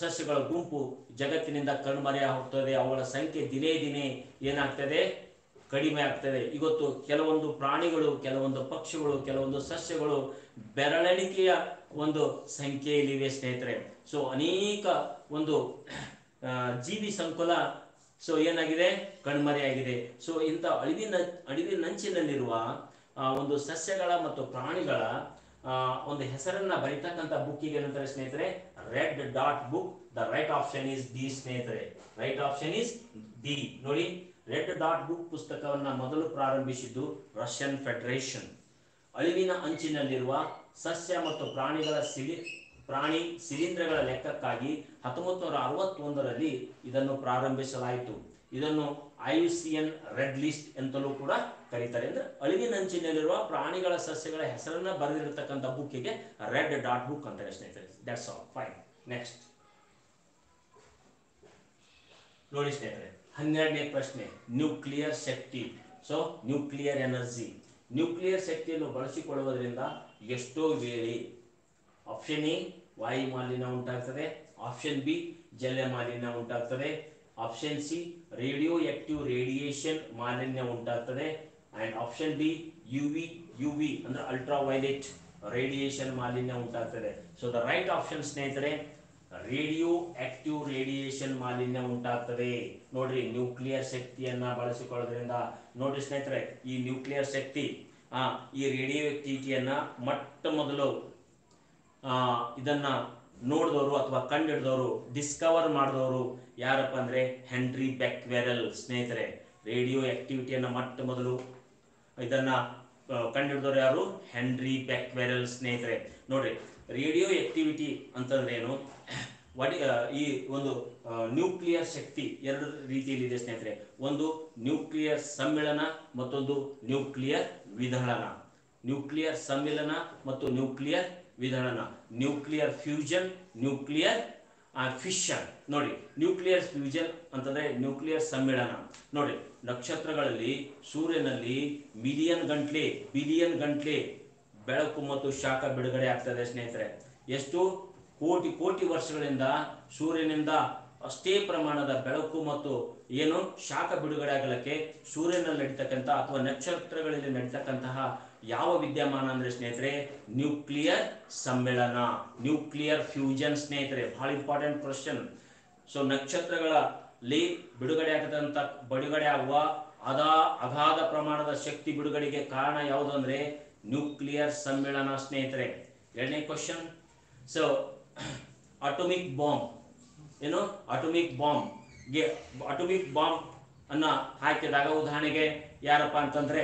ಸಸ್ಯಗಳ ಗುಂಪು ಜಗತ್ತಿನಿಂದ ಕಣ್ಮರೆಯ ಹೋಗ್ತದೆ. ಅವುಗಳ ಸಂಖ್ಯೆ ದಿನೇ ದಿನೇ ಏನಾಗ್ತದೆ? ಕಡಿಮೆ ಆಗ್ತದೆ. ಇವತ್ತು ಕೆಲವೊಂದು ಪ್ರಾಣಿಗಳು, ಕೆಲವೊಂದು ಪಕ್ಷಿಗಳು, ಕೆಲವೊಂದು ಸಸ್ಯಗಳು ಬೆರಳೆಣಿಕೆಯ ಒಂದು ಸಂಖ್ಯೆಯಲ್ಲಿವೆ ಸ್ನೇಹಿತರೆ. ಸೊ ಅನೇಕ ಒಂದು ಜೀವಿ ಸಂಕುಲ ಸೊ ಏನಾಗಿದೆ? ಕಣ್ಮರೆಯಾಗಿದೆ. ಸೊ ಇಂಥ ಅಳಿವಿನ ಅಳಿವಿನ ನಂಚಿನಲ್ಲಿರುವ ಒಂದು ಸಸ್ಯಗಳ ಮತ್ತು ಪ್ರಾಣಿಗಳ ಒಂದು ಹೆಸರನ್ನ ಬರಿತಕ್ಕಂಥ ಬುಕ್ಕಿಗೆ ಏನಂತಾರೆ ಸ್ನೇಹಿತರೆ? Red data book the right option is D ಸ್ನೇಹಿತರೆ. ರೈಟ್ ಆಪ್ಷನ್ ಇಸ್ ಡಿ ನೋಡಿ ರೆಡ್ ಡಾಟ್ ಬುಕ್ ಪುಸ್ತಕವನ್ನ ಮೊದಲು ಪ್ರಾರಂಭಿಸಿದ್ದು ರಷ್ಯನ್ ಫೆಡರೇಷನ್ ಅಳಿವಿನ ಅಂಚಿನಲ್ಲಿರುವ ಸಸ್ಯ ಮತ್ತು ಪ್ರಾಣಿಗಳ ಸಿಲಿ ಪ್ರಾಣಿ ಶಿಲೀಂಧ್ರಗಳ ಲೆಕ್ಕಕ್ಕಾಗಿ ಹತ್ತೊಂಬತ್ತು ನೂರ ಅರವತ್ತೊಂದರಲ್ಲಿ ಇದನ್ನು ಪ್ರಾರಂಭಿಸಲಾಯಿತು. ಇದನ್ನು ಐಯುಸಿಎನ್ ರೆಡ್ ಲಿಸ್ಟ್ ಅಂತಲೂ ಕೂಡ ಕರೀತಾರೆ. ಅಂದ್ರೆ ಅಳಿವಿನಂಚಿನಲ್ಲಿರುವ ಪ್ರಾಣಿಗಳ ಸಸ್ಯಗಳ ಹೆಸರನ್ನ ಬರೆದಿರತಕ್ಕಂಥ ಬುಕ್ಕಿಗೆ ರೆಡ್ ಡಾಟ್ ಬುಕ್ ಅಂತಾರೆ ಸ್ನೇಹಿತರೆ. ದಟ್ಸ್ ಆಲ್ ಫೈನ್ ನೆಕ್ಸ್ಟ್ ನೋಡಿ ಸ್ನೇಹಿತರೆ, ಹನ್ನೆರಡನೇ ಪ್ರಶ್ನೆ ನ್ಯೂಕ್ಲಿಯರ್ ಶಕ್ತಿ ಸೊ ನ್ಯೂಕ್ಲಿಯರ್ ಎನರ್ಜಿ ನ್ಯೂಕ್ಲಿಯರ್ ಶಕ್ತಿಯನ್ನು ಬಳಸಿಕೊಳ್ಳುವುದರಿಂದ ಎಷ್ಟೋ ವೇಳೆ ಆಪ್ಷನ್ ಎ ವಾಯು ಮಾಲಿನ್ಯ ಉಂಟಾಗ್ತದೆ. ಆಪ್ಷನ್ ಬಿ ಜಲ ಮಾಲಿನ್ಯ ಉಂಟಾಗ್ತದೆ. Option C radioactive radiation ಮಾಲಿನ್ಯ ಉಂಟಾಗ್ತದೆ. And option D U V U V ಅಂದ್ರೆ ಅಲ್ಟ್ರಾ ವೈಲೆಟ್ ರೇಡಿಯೇಷನ್ ಮಾಲಿನ್ಯ ಉಂಟಾಗ್ತದೆ. ಸೊ ದ ರೈಟ್ ಆಪ್ಷನ್ ಸ್ನೇಹಿತರೆ ರೇಡಿಯೋ ಆಕ್ಟಿವ್ ರೇಡಿಯೇಷನ್ ಮಾಲಿನ್ಯ ಉಂಟಾಗ್ತದೆ. ನೋಡ್ರಿ ನ್ಯೂಕ್ಲಿಯರ್ ಶಕ್ತಿಯನ್ನ ಬಳಸಿಕೊಳ್ಳೋದ್ರಿಂದ, ನೋಡ್ರಿ ಸ್ನೇಹಿತರೆ, ಈ ನ್ಯೂಕ್ಲಿಯರ್ ಶಕ್ತಿ, ಆ, ಈ ರೇಡಿಯೋ ಆಕ್ಟಿವಿಟಿಯನ್ನ ಮೊಟ್ಟ ಮೊದಲು ಇದನ್ನ ನೋಡಿದವರು ಅಥವಾ ಕಂಡಿಡಿದವರು ಡಿಸ್ಕವರ್ ಮಾಡಿದವರು ಯಾರಪ್ಪ ಅಂದ್ರೆ ಹೆನ್ರಿ ಬೆಕ್ವೆರಲ್ ಸ್ನೇಹಿತರೆ. ರೇಡಿಯೋ ಆಕ್ಟಿವಿಟಿಯನ್ನ ಮೊಟ್ಟ ಮೊದಲು ಇದನ್ನ ಕಂಡು ಕಂಡಿಡಿದವರು ಯಾರು? ಹೆನ್ರಿ ಬೆಕ್ವೆರಲ್ ಸ್ನೇಹಿತರೆ. ನೋಡ್ರಿ, ರೇಡಿಯೋ ಆಕ್ಟಿವಿಟಿ ಅಂತಂದ್ರೆ ಏನು ವಡಿ ಈ ಒಂದು ನ್ಯೂಕ್ಲಿಯರ್ ಶಕ್ತಿ ಎರಡು ರೀತಿಯಲ್ಲಿ ಇದೆ ಸ್ನೇಹಿತರೆ. ಒಂದು ನ್ಯೂಕ್ಲಿಯರ್ ಸಮ್ಮಿಳನ, ಮತ್ತೊಂದು ನ್ಯೂಕ್ಲಿಯರ್ ವಿದಳನ ನ್ಯೂಕ್ಲಿಯರ್ ಸಮ್ಮಿಳನ ಮತ್ತು ನ್ಯೂಕ್ಲಿಯರ್ ವಿದಳನ ನ್ಯೂಕ್ಲಿಯರ್ ಫ್ಯೂಷನ್ ನ್ಯೂಕ್ಲಿಯರ್ ಫಿಷನ್ ನೋಡಿ ನ್ಯೂಕ್ಲಿಯರ್ ಫ್ಯೂಷನ್ ಅಂತಂದ್ರೆ ನ್ಯೂಕ್ಲಿಯರ್ ಸಮ್ಮಿಳನ. ನೋಡಿ, ನಕ್ಷತ್ರಗಳಲ್ಲಿ ಸೂರ್ಯನಲ್ಲಿ ಮಿಲಿಯನ್ ಗಂಟ್ಲೆ ಬಿಲಿಯನ್ ಗಂಟ್ಲೆ ಬೆಳಕು ಮತ್ತು ಶಾಖ ಬಿಡುಗಡೆ ಆಗ್ತದೆ ಸ್ನೇಹಿತರೆ. ಎಷ್ಟು? ಕೋಟಿ ಕೋಟಿ ವರ್ಷಗಳಿಂದ ಸೂರ್ಯನಿಂದ ಅಷ್ಟೇ ಪ್ರಮಾಣದ ಬೆಳಕು ಮತ್ತು ಏನು? ಶಾಖ ಬಿಡುಗಡೆ ಆಗಲಿಕ್ಕೆ ಸೂರ್ಯನಲ್ಲಿ ನಡೀತಕ್ಕಂಥ ಅಥವಾ ನಕ್ಷತ್ರಗಳಲ್ಲಿ ನಡೀತಕ್ಕಂತಹ ಯಾವ ವಿದ್ಯಮಾನ ಅಂದ್ರೆ ಸ್ನೇಹಿತರೆ? ನ್ಯೂಕ್ಲಿಯರ್ ಸಮ್ಮೇಳನ ನ್ಯೂಕ್ಲಿಯರ್ ಫ್ಯೂಷನ್ ಸ್ನೇಹಿತರೆ ಬಹಳ ಇಂಪಾರ್ಟೆಂಟ್ ಕ್ವಶನ್ ಸೊ ನಕ್ಷತ್ರಗಳಲ್ಲಿ ಬಿಡುಗಡೆ ಆಗದಂತ ಬಿಡುಗಡೆ ಆಗುವ ಅದಾ ಅಗಾಧ ಪ್ರಮಾಣದ ಶಕ್ತಿ ಬಿಡುಗಡೆಗೆ ಕಾರಣ ಯಾವುದು ಅಂದ್ರೆ ನ್ಯೂಕ್ಲಿಯರ್ ಸಮ್ಮೇಳನ ಸ್ನೇಹಿತರೆ. ಎರಡನೇ ಕ್ವಶನ್ ಸೊ ಅಟೋಮಿಕ್ ಬಾಂಬ್ ಏನು? ಅಟೋಮಿಕ್ ಬಾಂಬ್ಗೆ ಅಟೋಮಿಕ್ ಬಾಂಬ್ ಅನ್ನ ಹಾಕಿದಾಗ ಉದಾಹರಣೆಗೆ ಯಾರಪ್ಪ ಅಂತಂದ್ರೆ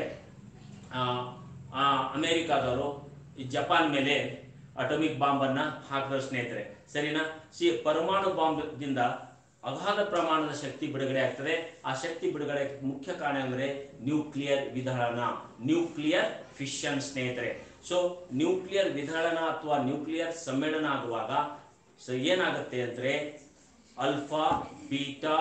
ಅಮೆರಿಕಾದವರು ಈ ಜಪಾನ್ ಮೇಲೆ ಅಟೋಮಿಕ್ ಬಾಂಬ್ ಅನ್ನ ಹಾಕಿದ್ರು ಸ್ನೇಹಿತರೆ. ಸರಿನಾ? ಸಿ, ಪರಮಾಣು ಬಾಂಬ್ ದಿಂದ ಅಗಾಧ ಪ್ರಮಾಣದ ಶಕ್ತಿ ಬಿಡುಗಡೆ ಆಗ್ತದೆ. ಆ ಶಕ್ತಿ ಬಿಡುಗಡೆ ಮುಖ್ಯ ಕಾರಣ ಅಂದ್ರೆ ನ್ಯೂಕ್ಲಿಯರ್ ವಿದಳನ ನ್ಯೂಕ್ಲಿಯರ್ ಫಿಷನ್ ಸ್ನೇಹಿತರೆ. ಸೊ ನ್ಯೂಕ್ಲಿಯರ್ ವಿದಳನ ಅಥವಾ ನ್ಯೂಕ್ಲಿಯರ್ ಸಮ್ಮೇಳನ ಆಗುವಾಗ ಸೊ ಏನಾಗುತ್ತೆ ಅಂದ್ರೆ ಅಲ್ಫಾ, ಬೀಟಾ,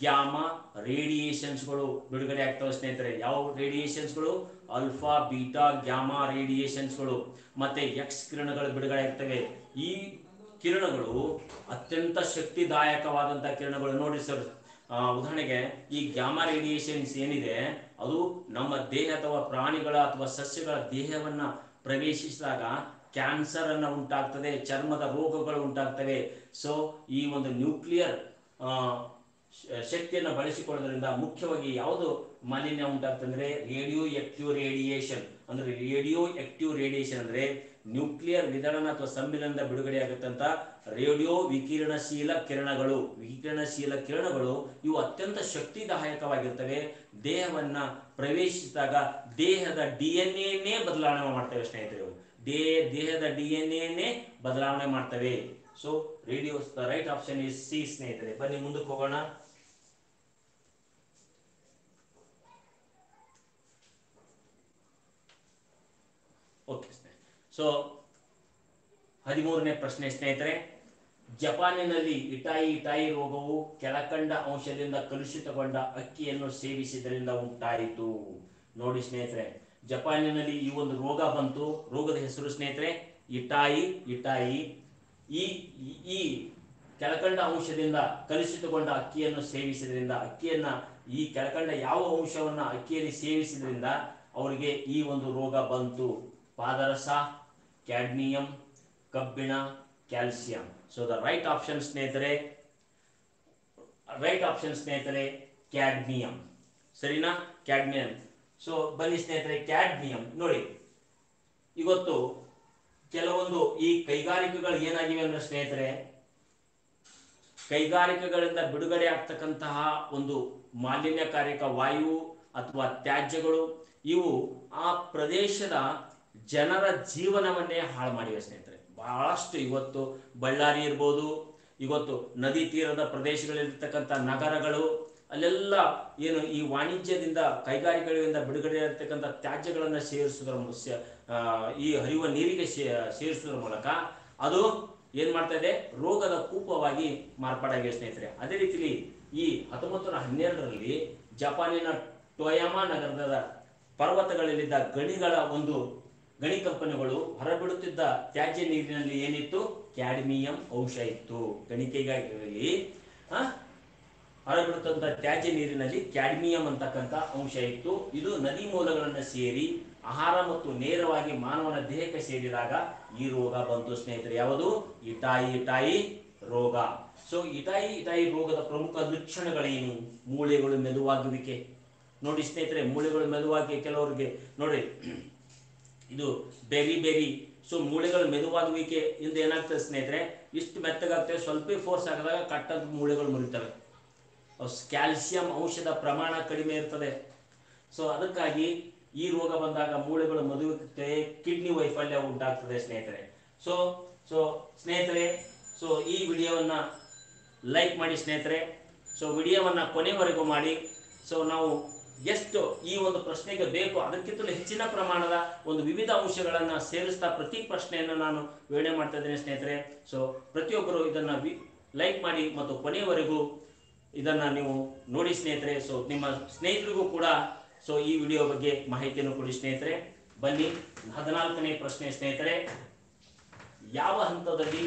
ಗ್ಯಾಮಾ, ರೇಡಿಯೇಷನ್ಸ್ಗಳು ಬಿಡುಗಡೆ ಆಗ್ತವೆ ಸ್ನೇಹಿತರೆ. ಯಾವ ರೇಡಿಯೇಷನ್ಸ್ಗಳು? ಅಲ್ಫಾ ಬೀಟಾ ಗ್ಯಾಮಾ ರೇಡಿಯೇಷನ್ಸ್ಗಳು ಮತ್ತೆ ಎಕ್ಸ್ ಕಿರಣಗಳು ಬಿಡುಗಡೆ ಆಗ್ತವೆ. ಈ ಕಿರಣಗಳು ಅತ್ಯಂತ ಶಕ್ತಿದಾಯಕವಾದಂತಹ ಕಿರಣಗಳು. ನೋಡಿ ಸರ್ ಉದಾಹರಣೆಗೆ ಈ ಗ್ಯಾಮಾ ರೇಡಿಯೇಷನ್ಸ್ ಏನಿದೆ, ಅದು ನಮ್ಮ ದೇಹ ಅಥವಾ ಪ್ರಾಣಿಗಳ ಅಥವಾ ಸಸ್ಯಗಳ ದೇಹವನ್ನ ಪ್ರವೇಶಿಸಿದಾಗ ಕ್ಯಾನ್ಸರ್ ಅನ್ನ ಉಂಟಾಗ್ತದೆ, ಚರ್ಮದ ರೋಗಗಳು ಉಂಟಾಗ್ತವೆ. ಸೊ ಈ ಒಂದು ನ್ಯೂಕ್ಲಿಯರ್ ಶಕ್ತಿಯನ್ನು ಬಳಸಿಕೊಳ್ಳೋದ್ರಿಂದ ಮುಖ್ಯವಾಗಿ ಯಾವುದು ಮಾಲಿನ್ಯ ಉಂಟಾಗ್ತದೆ ಅಂದ್ರೆ ರೇಡಿಯೋ ಆಕ್ಟಿವ್ ರೇಡಿಯೇಷನ್ ಅಂದ್ರೆ ರೇಡಿಯೋ ಆಕ್ಟಿವ್ ರೇಡಿಯೇಷನ್ ಅಂದ್ರೆ ನ್ಯೂಕ್ಲಿಯರ್ ವಿದಳನ ಅಥವಾ ಸಮ್ಮಿಲನದ ಬಿಡುಗಡೆ ಆಗುತ್ತಂತ ರೇಡಿಯೋ ವಿಕಿರಣಶೀಲ ಕಿರಣಗಳು. ವಿಕಿರಣಶೀಲ ಕಿರಣಗಳು ಇವು ಅತ್ಯಂತ ಶಕ್ತಿದಾಯಕವಾಗಿರ್ತವೆ. ದೇಹವನ್ನ ಪ್ರವೇಶಿಸಿದಾಗ ದೇಹದ ಡಿ ಎನ್ ಎನೇ ಬದಲಾವಣೆ ಮಾಡ್ತವೆ ಸ್ನೇಹಿತರೆ. ದೇ, ದೇಹದ ಡಿ ಎನ್ ಎನೇ ಬದಲಾವಣೆ ಮಾಡ್ತವೆ. So radio the right option is C ಸ್ನೇಹಿತರೆ. ಬನ್ನಿ ಮುಂದಕ್ಕೆ ಹೋಗೋಣ ಓಕೆ ಸೊ ಹದಿಮೂರನೇ ಪ್ರಶ್ನೆ ಸ್ನೇಹಿತರೆ, ಜಪಾನಿನಲ್ಲಿ ಇಟಾಯಿ ಇಟಾಯಿ ರೋಗವು ಕೆಳಕಂಡ ಅಂಶದಿಂದ ಕಲುಷಿತಗೊಂಡ ಅಕ್ಕಿಯನ್ನು ಸೇವಿಸಿದ್ರಿಂದ ಉಂಟಾಯಿತು. ನೋಡಿ ಸ್ನೇಹಿತರೆ, ಜಪಾನಿನಲ್ಲಿ ಈ ಒಂದು ರೋಗ ಬಂತು. ರೋಗದ ಹೆಸರು ಸ್ನೇಹಿತರೆ, ಇಟಾಯಿ ಇಟಾಯಿ. ಈ, ಈ- ಕೆಳಕಂಡ ಅಂಶದಿಂದ ಕಲುಷಿತಗೊಂಡ ಅಕ್ಕಿಯನ್ನು ಸೇವಿಸಿದ್ರಿಂದ, ಅಕ್ಕಿಯನ್ನ ಈ ಕೆಳಕಂಡ ಯಾವ ಅಂಶವನ್ನ ಅಕ್ಕಿಯಲ್ಲಿ ಸೇವಿಸಿದ್ರಿಂದ ಅವರಿಗೆ ಈ ಒಂದು ರೋಗ ಬಂತು. ಪಾದರಸ ಕ್ಯಾಡ್ಮಿಯಂ, ಕಬ್ಬಿಣ, calcium. So the right option ಸ್ನೇಹಿತರೆ ರೈಟ್ ಆಪ್ಷನ್ ಸ್ನೇಹಿತರೆ, ಕ್ಯಾಡ್ಮಿಯಂ. ಸರಿನಾ? ಕ್ಯಾಡ್ಮಿಯಂ. ಸೊ ಬನ್ನಿ ಸ್ನೇಹಿತರೆ, ಕ್ಯಾಡ್ಮಿಯಂ. ನೋಡಿ, ಇವತ್ತು ಕೆಲವೊಂದು ಈ ಕೈಗಾರಿಕೆಗಳು ಏನಾಗಿವೆ ಅಂದ್ರೆ ಸ್ನೇಹಿತರೆ, ಕೈಗಾರಿಕೆಗಳಿಂದ ಬಿಡುಗಡೆ ಆಗ್ತಕ್ಕಂತಹ ಒಂದು ಮಾಲಿನ್ಯಕಾರಕ ವಾಯು ಅಥವಾ ತ್ಯಾಜ್ಯಗಳು, ಇವು ಆ ಪ್ರದೇಶದ ಜನರ ಜೀವನವನ್ನೇ ಹಾಳು ಮಾಡಿವೆ ಸ್ನೇಹಿತರೆ. ಬಹಳಷ್ಟು ಇವತ್ತು ಬಳ್ಳಾರಿ ಇರ್ಬೋದು, ಇವತ್ತು ನದಿ ತೀರದ ಪ್ರದೇಶಗಳಲ್ಲಿರ್ತಕ್ಕಂಥ ನಗರಗಳು, ಅಲ್ಲೆಲ್ಲ ಏನು ಈ ವಾಣಿಜ್ಯದಿಂದ ಕೈಗಾರಿಕೆಗಳಿಂದ ಬಿಡುಗಡೆ ಇರತಕ್ಕಂಥ ತ್ಯಾಜ್ಯಗಳನ್ನು ಮೂಲಕ ಈ ಹರಿಯುವ ನೀರಿಗೆ ಸೇರಿಸುವುದರ ಮೂಲಕ ಅದು ಏನ್ ಮಾಡ್ತಾ ಇದೆ? ರೋಗದ ಕೂಪವಾಗಿ ಮಾರ್ಪಾಡಾಗಿವೆ ಸ್ನೇಹಿತರೆ. ಅದೇ ರೀತಿಲಿ ಈ ಹತ್ತೊಂಬತ್ತು ನೂರ ಹನ್ನೆರಡರಲ್ಲಿ ಜಪಾನಿನ ಟೊಯಾಮಾ ನಗರದ ಪರ್ವತಗಳಲ್ಲಿದ್ದ ಗಣಿಗಳ ಒಂದು ಗಣಿ ಕಂಪನಿಗಳು ಹೊರಬಿಡುತ್ತಿದ್ದ ತ್ಯಾಜ್ಯ ನೀರಿನಲ್ಲಿ ಏನಿತ್ತು? ಕ್ಯಾಡ್ಮಿಯಂ ಅಂಶ ಇತ್ತು ಗಣಿಕೆಗಾಗಿರಲಿ ಹೊರಬಿಡುತ್ತಂತ ತ್ಯಾಜ್ಯ ನೀರಿನಲ್ಲಿ ಕ್ಯಾಡ್ಮಿಯಂ ಅಂತಕ್ಕಂಥ ಅಂಶ ಇತ್ತು ಇದು ನದಿ ಮೂಲಗಳನ್ನು ಸೇರಿ ಆಹಾರ ಮತ್ತು ನೇರವಾಗಿ ಮಾನವನ ದೇಹಕ್ಕೆ ಸೇರಿದಾಗ ಈ ರೋಗ ಬಂತು. ಸ್ನೇಹಿತರೆ, ಯಾವುದು? ಇಟಾಯಿ ಇಟಾಯಿ ರೋಗ. ಸೊ ಇಟಾಯಿ ಇಟಾಯಿ ರೋಗದ ಪ್ರಮುಖ ಲಕ್ಷಣಗಳೇನು? ಮೂಳೆಗಳು ಮೆದುವಾಗುವಿಕೆ ನೋಡಿ ಸ್ನೇಹಿತರೆ, ಮೂಳೆಗಳು ಮೆದುವಾಗಿ ಕೆಲವರಿಗೆ, ನೋಡಿ ಇದು ಬೆರಿ ಬೆರಿ. ಸೊ ಮೂಳೆಗಳು ಮೆದುವಾಗುವಿಕೆ ಇಂದ ಏನಾಗ್ತದೆ ಸ್ನೇಹಿತರೆ? ಇಷ್ಟು ಮೆತ್ತಗಾಗ್ತದೆ ಸ್ವಲ್ಪ ಫೋರ್ಸ್ ಹಾಕಿದಾಗ ಕಟ್ಟದ ಮೂಳೆಗಳು ಮುರಿತವೆ. ಕ್ಯಾಲ್ಸಿಯಂ ಅಂಶದ ಪ್ರಮಾಣ ಕಡಿಮೆ ಇರ್ತದೆ. ಸೊ ಅದಕ್ಕಾಗಿ ಈ ರೋಗ ಬಂದಾಗ ಮೂಳೆಗಳು ಮದುವೆ, ಕಿಡ್ನಿ ವೈಫಲ್ಯ ಉಂಟಾಗ್ತದೆ ಸ್ನೇಹಿತರೆ. ಸೊ ಸೊ ಸ್ನೇಹಿತರೆ ಸೊ ಈ ವಿಡಿಯೋವನ್ನ ಲೈಕ್ ಮಾಡಿ ಸ್ನೇಹಿತರೆ. ಸೊ ವಿಡಿಯೋವನ್ನ ಕೊನೆವರೆಗೂ ಮಾಡಿ. ಸೊ ನಾವು ಎಷ್ಟು ಈ ಒಂದು ಪ್ರಶ್ನೆಗೆ ಬೇಕು, ಅದಕ್ಕಿಂತಲೂ ಹೆಚ್ಚಿನ ಪ್ರಮಾಣದ ಒಂದು ವಿವಿಧ ಅಂಶಗಳನ್ನು ಸೇರಿಸ್ತಾ ಪ್ರತಿ ಪ್ರಶ್ನೆಯನ್ನು ನಾನು ವಿವರಣೆ ಮಾಡ್ತಾ ಇದ್ದೇನೆ ಸ್ನೇಹಿತರೆ. ಸೊ ಪ್ರತಿಯೊಬ್ಬರು ಇದನ್ನ ಲೈಕ್ ಮಾಡಿ ಮತ್ತು ಕೊನೆಯವರೆಗೂ ಇದನ್ನ ನೀವು ನೋಡಿ ಸ್ನೇಹಿತರೆ. ಸೊ ನಿಮ್ಮ ಸ್ನೇಹಿತರಿಗೂ ಕೂಡ ಸೊ ಈ ವಿಡಿಯೋ ಬಗ್ಗೆ ಮಾಹಿತಿಯನ್ನು ಕೊಡಿ ಸ್ನೇಹಿತರೆ. ಬನ್ನಿ, ಹದಿನಾಲ್ಕನೇ ಪ್ರಶ್ನೆ ಸ್ನೇಹಿತರೆ. ಯಾವ ಹಂತದಲ್ಲಿ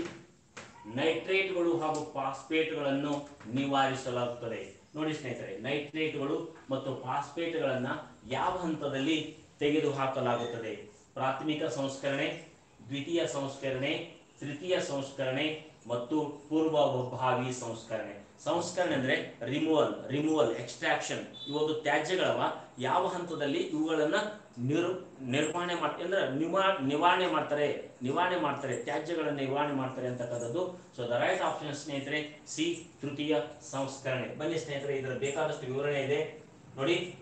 ನೈಟ್ರೇಟ್ಗಳು ಹಾಗೂ ಫಾಸ್ಫೇಟ್ಗಳನ್ನು ನಿವಾರಿಸಲಾಗುತ್ತದೆ? ನೋಡಿ ಸ್ನೇಹಿತರೆ, ನೈಟ್ರೇಟ್ಗಳು ಮತ್ತು ಫಾಸ್ಫೇಟ್ಗಳನ್ನ ಯಾವ ಹಂತದಲ್ಲಿ ತೆಗೆದುಹಾಕಲಾಗುತ್ತದೆ? ಪ್ರಾಥಮಿಕ ಸಂಸ್ಕರಣೆ, ದ್ವಿತೀಯ ಸಂಸ್ಕರಣೆ, ತೃತೀಯ ಸಂಸ್ಕರಣೆ ಮತ್ತು ಪೂರ್ವಭಾವಿ ಸಂಸ್ಕರಣೆ. ಸಂಸ್ಕರಣೆ ಅಂದ್ರೆ ರಿಮೂವಲ್ ರಿಮೂವಲ್ ಎಕ್ಸ್ಟ್ರಾಕ್ಷನ್ ಇವೊಂದು ತ್ಯಾಜ್ಯಗಳವ. ಯಾವ ಹಂತದಲ್ಲಿ ಇವುಗಳನ್ನ ನಿರ್ ನಿರ್ವಹಣೆ ಮಾಡ್ತಾರೆ ಅಂದ್ರೆ ನಿವಾ ನಿವಾರಣೆ ಮಾಡ್ತಾರೆ ನಿವಾರಣೆ ಮಾಡ್ತಾರೆ, ತ್ಯಾಜ್ಯಗಳನ್ನು ನಿವಾರಣೆ ಮಾಡ್ತಾರೆ ಅಂತಕ್ಕಂಥದ್ದು. ಸೊ ದ ರೈಟ್ ಆಪ್ಷನ್ ಸ್ನೇಹಿತರೆ, ಸಿ, ತೃತೀಯ ಸಂಸ್ಕರಣೆ. ಬನ್ನಿ ಸ್ನೇಹಿತರೆ ಇದರ ಬೇಕಾದಷ್ಟು ವಿವರಣೆ ಇದೆ. ನೋಡಿ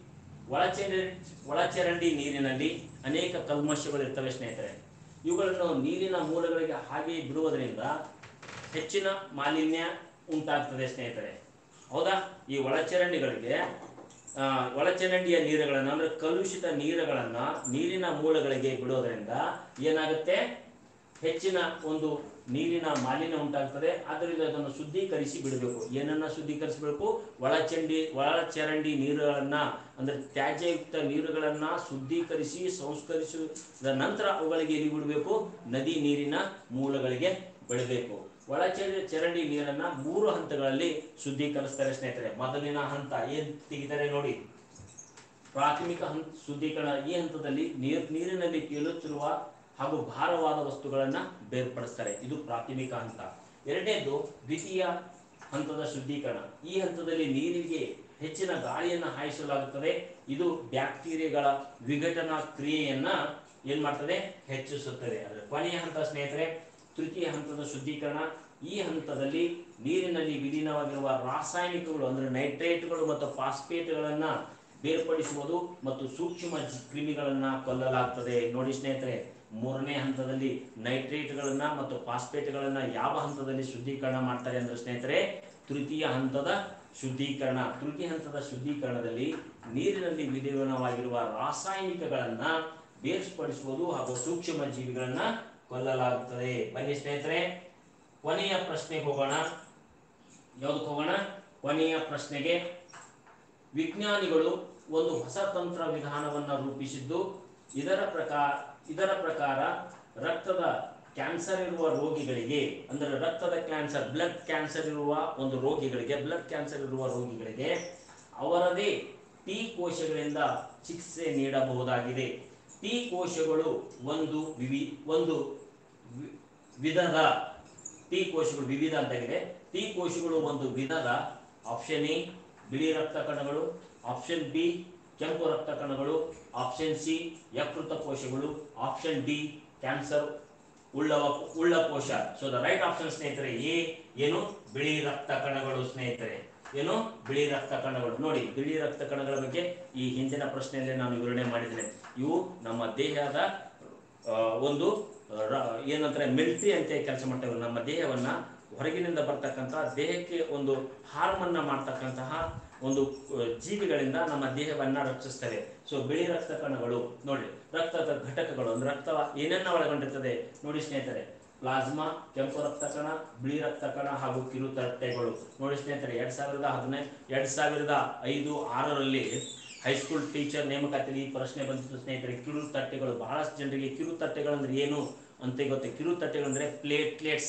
ಒಳಚರಂಡಿ ಒಳಚರಂಡಿ ನೀರಿನಲ್ಲಿ ಅನೇಕ ಕಲ್ಮಶಗಳು ಇರ್ತವೆ ಸ್ನೇಹಿತರೆ. ಇವುಗಳನ್ನು ನೀರಿನ ಮೂಲಗಳಿಗೆ ಹಾಗೆ ಬಿಡುವುದರಿಂದ ಹೆಚ್ಚಿನ ಮಾಲಿನ್ಯ ಉಂಟಾಗ್ತದೆ ಸ್ನೇಹಿತರೆ. ಹೌದಾ? ಈ ಒಳಚರಂಡಿಗಳಿಗೆ ಒಳಚರಂಡಿಯ ನೀರುಗಳನ್ನ, ಅಂದ್ರೆ ಕಲುಷಿತ ನೀರುಗಳನ್ನ ನೀರಿನ ಮೂಲಗಳಿಗೆ ಬಿಡೋದ್ರಿಂದ ಏನಾಗುತ್ತೆ? ಹೆಚ್ಚಿನ ಒಂದು ನೀರಿನ ಮಾಲಿನ್ಯ ಉಂಟಾಗ್ತದೆ. ಆದ್ದರಿಂದ ಅದನ್ನು ಶುದ್ಧೀಕರಿಸಿ ಬಿಡಬೇಕು. ಏನನ್ನ ಶುದ್ಧೀಕರಿಸಬೇಕು? ಒಳಚಂಡಿ, ಒಳಚರಂಡಿ ನೀರುಗಳನ್ನ ಅಂದ್ರೆ ತ್ಯಾಜ್ಯಯುಕ್ತ ನೀರುಗಳನ್ನ ಶುದ್ಧೀಕರಿಸಿ, ಸಂಸ್ಕರಿಸಿದ ನಂತರ ಅವುಗಳಿಗೆ ಎಲ್ಲಿ ಬಿಡಬೇಕು? ನದಿ ನೀರಿನ ಮೂಲಗಳಿಗೆ ಬಿಡಬೇಕು. ಒಳಚರಂಡಿ ಚರಂಡಿ ನೀರನ್ನ ಮೂರು ಹಂತಗಳಲ್ಲಿ ಶುದ್ಧೀಕರಿಸ್ತಾರೆ ಸ್ನೇಹಿತರೆ. ಮೊದಲಿನ ಹಂತ ಏನ್ ತೆಗಿತಾರೆ ನೋಡಿ. ಪ್ರಾಥಮಿಕ ಹಂತ, ಶುದ್ಧೀಕರಣ ಈ ಹಂತದಲ್ಲಿ ನೀರ್, ನೀರಿನಲ್ಲಿ ತೇಲುತ್ತಿರುವ ಹಾಗೂ ಭಾರವಾದ ವಸ್ತುಗಳನ್ನ ಬೇರ್ಪಡಿಸ್ತಾರೆ. ಇದು ಪ್ರಾಥಮಿಕ ಹಂತ. ಎರಡನೇದು ದ್ವಿತೀಯ ಹಂತದ ಶುದ್ಧೀಕರಣ. ಈ ಹಂತದಲ್ಲಿ ನೀರಿಗೆ ಹೆಚ್ಚಿನ ಗಾಳಿಯನ್ನು ಹಾಯಿಸಲಾಗುತ್ತದೆ. ಇದು ಬ್ಯಾಕ್ಟೀರಿಯಾಗಳ ವಿಘಟನಾ ಕ್ರಿಯೆಯನ್ನ ಏನ್ ಮಾಡ್ತದೆ? ಹೆಚ್ಚಿಸುತ್ತದೆ. ಅದರ ಕೊನೆಯ ಹಂತ ಸ್ನೇಹಿತರೆ ತೃತೀಯ ಹಂತದ ಶುದ್ಧೀಕರಣ. ಈ ಹಂತದಲ್ಲಿ ನೀರಿನಲ್ಲಿ ವಿಲೀನವಾಗಿರುವ ರಾಸಾಯನಿಕಗಳು ಅಂದ್ರೆ ನೈಟ್ರೇಟ್ಗಳು ಮತ್ತು ಫಾಸ್ಫೇಟ್ಗಳನ್ನು ಬೇರ್ಪಡಿಸುವುದು ಮತ್ತು ಸೂಕ್ಷ್ಮ ಕ್ರಿಮಿಗಳನ್ನು ಕೊಲ್ಲಲಾಗ್ತದೆ. ನೋಡಿ ಸ್ನೇಹಿತರೆ, ಮೂರನೇ ಹಂತದಲ್ಲಿ ನೈಟ್ರೇಟ್ಗಳನ್ನು ಮತ್ತು ಫಾಸ್ಫೇಟ್ಗಳನ್ನು ಯಾವ ಹಂತದಲ್ಲಿ ಶುದ್ಧೀಕರಣ ಮಾಡ್ತಾರೆ ಅಂದ್ರೆ ಸ್ನೇಹಿತರೆ, ತೃತೀಯ ಹಂತದ ಶುದ್ಧೀಕರಣ. ತೃತೀಯ ಹಂತದ ಶುದ್ಧೀಕರಣದಲ್ಲಿ ನೀರಿನಲ್ಲಿ ವಿಲೀನವಾಗಿರುವ ರಾಸಾಯನಿಕಗಳನ್ನು ಬೇರ್ಪಡಿಸುವುದು ಹಾಗೂ ಸೂಕ್ಷ್ಮ ಜೀವಿಗಳನ್ನ ಕೊಲ್ಲಲಾಗುತ್ತದೆ. ಬನ್ನಿ ಸ್ನೇಹಿತರೆ, ಕೊನೆಯ ಪ್ರಶ್ನೆಗೆ ಹೋಗೋಣ. ಯಾವ್ದಕ್ಕೆ ಹೋಗೋಣ? ಕೊನೆಯ ಪ್ರಶ್ನೆಗೆ, ವಿಜ್ಞಾನಿಗಳು ಒಂದು ಹೊಸ ತಂತ್ರ ವಿಧಾನವನ್ನ ರೂಪಿಸಿದ್ದು, ಇದರ ಪ್ರಕಾರ ಇದರ ಪ್ರಕಾರ ರಕ್ತದ ಕ್ಯಾನ್ಸರ್ ಇರುವ ರೋಗಿಗಳಿಗೆ, ಅಂದ್ರೆ ರಕ್ತದ ಕ್ಯಾನ್ಸರ್, ಬ್ಲಡ್ ಕ್ಯಾನ್ಸರ್ ಇರುವ ಒಂದು ರೋಗಿಗಳಿಗೆ, ಬ್ಲಡ್ ಕ್ಯಾನ್ಸರ್ ಇರುವ ರೋಗಿಗಳಿಗೆ ಅವರದೇ ಟಿ ಕೋಶಗಳಿಂದ ಚಿಕಿತ್ಸೆ ನೀಡಬಹುದಾಗಿದೆ. ಟಿ ಕೋಶಗಳು ಒಂದು ವಿವಿ, ಒಂದು ವಿಧದ ಟಿ ಕೋಶಗಳು, ವಿವಿಧ ಅಂತಾಗಿದೆ. ಟಿ ಕೋಶಗಳು ಒಂದು ವಿಧದ ಆಪ್ಷನ್ ಎ, ಬಿಳಿ ರಕ್ತ ಕಣಗಳು ಆಪ್ಷನ್ ಬಿ, ಕೆಂಪು ರಕ್ತ ಕಣಗಳು ಆಪ್ಷನ್ ಸಿ, ಯಕೃತ ಕೋಶಗಳು ಆಪ್ಷನ್ ಡಿ ಕ್ಯಾನ್ಸರ್ ಉಳ್ಳವ, ಉಳ್ಳ ಕೋಶ. ಸೊ ದ ರೈಟ್ ಆಪ್ಷನ್ ಸ್ನೇಹಿತರೆ, ಎ, ಏನು? ಬಿಳಿ ರಕ್ತ ಕಣಗಳು ಸ್ನೇಹಿತರೆ. ಏನು? ಬಿಳಿ ರಕ್ತ ಕಣಗಳು. ನೋಡಿ, ಬಿಳಿ ರಕ್ತ ಕಣಗಳ ಬಗ್ಗೆ ಈ ಹಿಂದಿನ ಪ್ರಶ್ನೆಯಲ್ಲಿ ನಾನು ವಿವರಣೆ ಮಾಡಿದ್ದೇನೆ. ಇವು ನಮ್ಮ ದೇಹದ ಒಂದು ಏನಂತಾರೆ ಮಿಲ್ಟ್ರಿ ಅಂತ ಕೆಲಸ ಮಾಡ್ತೇವೆ ನಮ್ಮ ದೇಹವನ್ನ ಹೊರಗಿನಿಂದ ಬರ್ತಕ್ಕಂತಹ ದೇಹಕ್ಕೆ ಒಂದು ಹಾರ್ಮನ್ನ ಮಾಡ್ತಕ್ಕಂತಹ ಒಂದು ಜೀವಿಗಳಿಂದ ನಮ್ಮ ದೇಹವನ್ನ ರಕ್ಷಿಸ್ತವೆ ಸೊ ಬಿಳಿ ರಕ್ತ ಕಣಗಳು ನೋಡಿ ರಕ್ತದ ಘಟಕಗಳು, ಅಂದ್ರೆ ರಕ್ತ ಏನನ್ನ ಒಳಗೊಂಡಿರ್ತದೆ? ನೋಡಿ ಸ್ನೇಹಿತರೆ, ಪ್ಲಾಸ್ಮಾ, ಕೆಂಪು ರಕ್ತ ಕಣ ಬಿಳಿ ರಕ್ತ ಕಣ ಹಾಗೂ ಕಿರುತಟ್ಟೆಗಳು. ನೋಡಿ ಸ್ನೇಹಿತರೆ, ಎರಡ್ ಸಾವಿರದ ಹದಿನೈದು, ಎರಡ್ ಸಾವಿರದ ಐದು, ಆರರಲ್ಲಿ ಹೈಸ್ಕೂಲ್ ಟೀಚರ್ ನೇಮಕಾತಿಯಲ್ಲಿ ಈ ಪ್ರಶ್ನೆ ಬಂದಿತ್ತು ಸ್ನೇಹಿತರೆ, ಕಿರು ತಟ್ಟೆಗಳು, ಬಹಳಷ್ಟು ಜನರಿಗೆ ಕಿರು ತಟ್ಟೆಗಳು ಅಂದ್ರೆ ಏನು ಅಂತ ಗೊತ್ತೆ? ಕಿರು ತಟ್ಟೆಗಳು ಅಂದ್ರೆ ಪ್ಲೇಟ್ಲೆಟ್ಸ್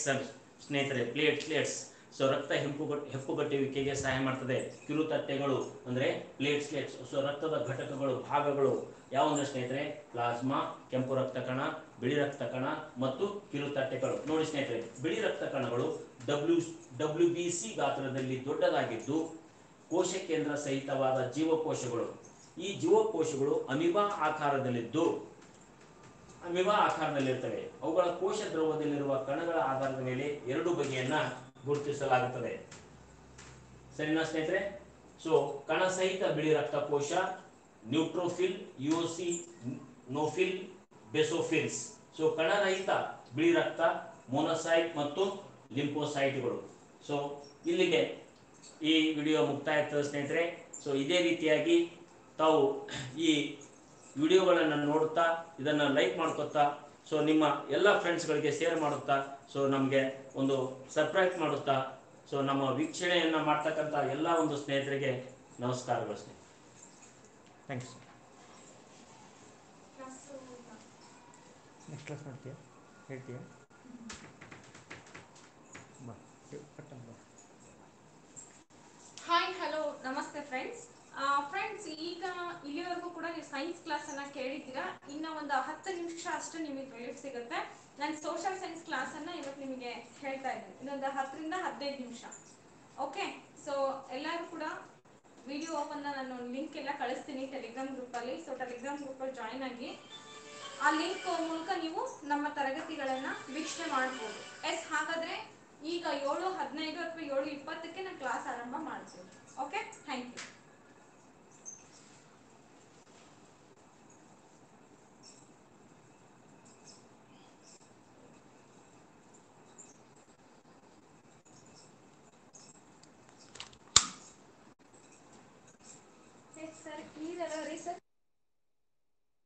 ಸ್ನೇಹಿತರೆ ಪ್ಲೇಟ್ಲೆಟ್ಸ್ ಸೊ ರಕ್ತ ಹೆಂಪುಗಟ್ ಹೆಪ್ಪುಗಟ್ಟುವಿಕೆಗೆ ಸಹಾಯ ಮಾಡ್ತದೆ. ಕಿರು ತಟ್ಟೆಗಳು ಅಂದ್ರೆ ಪ್ಲೇಟ್ಲೆಟ್ಸ್ ಸೊ ರಕ್ತದ ಘಟಕಗಳು, ಭಾಗಗಳು ಯಾವಂದ್ರೆ ಸ್ನೇಹಿತರೆ? ಪ್ಲಾಸ್ಮಾ, ಕೆಂಪು ರಕ್ತ ಕಣ ಬಿಳಿ ರಕ್ತ ಕಣ ಮತ್ತು ಕಿರು ತಟ್ಟೆಗಳು. ನೋಡಿ ಸ್ನೇಹಿತರೆ, ಬಿಳಿ ರಕ್ತ ಕಣಗಳು ಡಬ್ಲ್ಯೂ ಡಬ್ಲ್ಯೂ ಬಿ ಸಿ ಗಾತ್ರದಲ್ಲಿ ದೊಡ್ಡದಾಗಿದ್ದು ಕೋಶ ಕೇಂದ್ರ ಸಹಿತವಾದ ಜೀವಕೋಶಗಳು. ಈ ಜೀವಕೋಶಗಳು ಅಮಿಬಾ ಆಕಾರದಲ್ಲಿದ್ದು, ಅಮಿಬಾ ಆಕಾರದಲ್ಲಿರ್ತವೆ. ಅವುಗಳ ಕೋಶ ದ್ರವದಲ್ಲಿರುವ ಕಣಗಳ ಆಧಾರದ ಮೇಲೆ ಎರಡು ಬಗೆಯನ್ನ ಗುರುತಿಸಲಾಗುತ್ತದೆ. ಸರಿನಾ ಸ್ನೇಹಿತರೆ? ಸೊ ಕಣ ಸಹಿತ ಬಿಳಿ ರಕ್ತಕೋಶ neutrophil eosinophil basophils so ಕಣರಹಿತ ಬಿಳಿ ರಕ್ತ ಮೊನೊಸೈಟ್ ಮತ್ತು ಲಿಂಪೋಸೈಟ್ಗಳು ಸೊ ಇಲ್ಲಿಗೆ ಈ ವಿಡಿಯೋ ಮುಕ್ತಾಯ ಸ್ನೇಹಿತರೆ. ಸೊ ಇದೇ ರೀತಿಯಾಗಿ ತಾವು ಈ ವಿಡಿಯೋಗಳನ್ನು ನೋಡುತ್ತಾ ಇದನ್ನು ಲೈಕ್ ಮಾಡ್ಕೊತಾ ಸೊ ನಿಮ್ಮ ಎಲ್ಲ ಫ್ರೆಂಡ್ಸ್ಗಳಿಗೆ ಶೇರ್ ಮಾಡುತ್ತಾ ಸೊ ನಮಗೆ ಒಂದು ಸರ್ಪ್ರೈಸ್ ಮಾಡುತ್ತಾ ಸೊ ನಮ್ಮ ವೀಕ್ಷಣೆಯನ್ನು ಮಾಡ್ತಕ್ಕಂಥ ಎಲ್ಲ ಒಂದು ಸ್ನೇಹಿತರಿಗೆ ನಮಸ್ಕಾರಗಳು ಸ್ನೇಹಿತರೆ. ಥ್ಯಾಂಕ್ಸ್ ನೆಕ್ಸ್ಟ್ ಕ್ಲಾಸ್ ಮಾಡ್ತೀಯಾ ಹೇಳ್ತೀಯಾ? ಹಾಯ್ ಹಲೋ ನಮಸ್ತೆ ಫ್ರೆಂಡ್ಸ್ ಫ್ರೆಂಡ್ಸ್ ಈಗ ಇಲ್ಲಿವರೆಗೂ ಕೂಡ ನೀವು ಸೈನ್ಸ್ ಕ್ಲಾಸ್ ಅನ್ನ ಕೇಳಿದ್ದೀರಾ? ಇನ್ನ ಒಂದು ಹತ್ತು ನಿಮಿಷ ಅಷ್ಟು ನಿಮಗೆ ರಿಲೀಫ್ ಸಿಗುತ್ತೆ. ನಾನು ಸೋಷಿಯಲ್ ಸೈನ್ಸ್ ಕ್ಲಾಸ್ ಅನ್ನ ಇವತ್ತು ನಿಮಗೆ ಹೇಳ್ತಾ ಇದ್ದೀನಿ. ಇನ್ನೊಂದು ಹತ್ತರಿಂದ ಹದಿನೈದು ನಿಮಿಷ. ಓಕೆ ಸೊ ಎಲ್ಲರೂ ಕೂಡ ವಿಡಿಯೋ ಓಪನ್ ನಾನು ಲಿಂಕ್ ಎಲ್ಲ ಕಳಿಸ್ತೀನಿ ಟೆಲಿಗ್ರಾಮ್ ಗ್ರೂಪಲ್ಲಿ ಸೊ ಟೆಲಿಗ್ರಾಮ್ ಗ್ರೂಪಲ್ಲಿ ಜಾಯಿನ್ ಆಗಿ ಆ ಲಿಂಕ್ ಮೂಲಕ ನೀವು ನಮ್ಮ ತರಗತಿಗಳನ್ನ ವೀಕ್ಷಣೆ ಮಾಡ್ಬೋದು. ಎಸ್ ಹಾಗಾದ್ರೆ ಈಗ ಏಳು ಹದಿನೈದು ಅಥವಾ ಏಳು ಇಪ್ಪತ್ತಕ್ಕೆ ನಾನು ಕ್ಲಾಸ್ ಆರಂಭ ಮಾಡ್ತೀನಿ. Okay thank you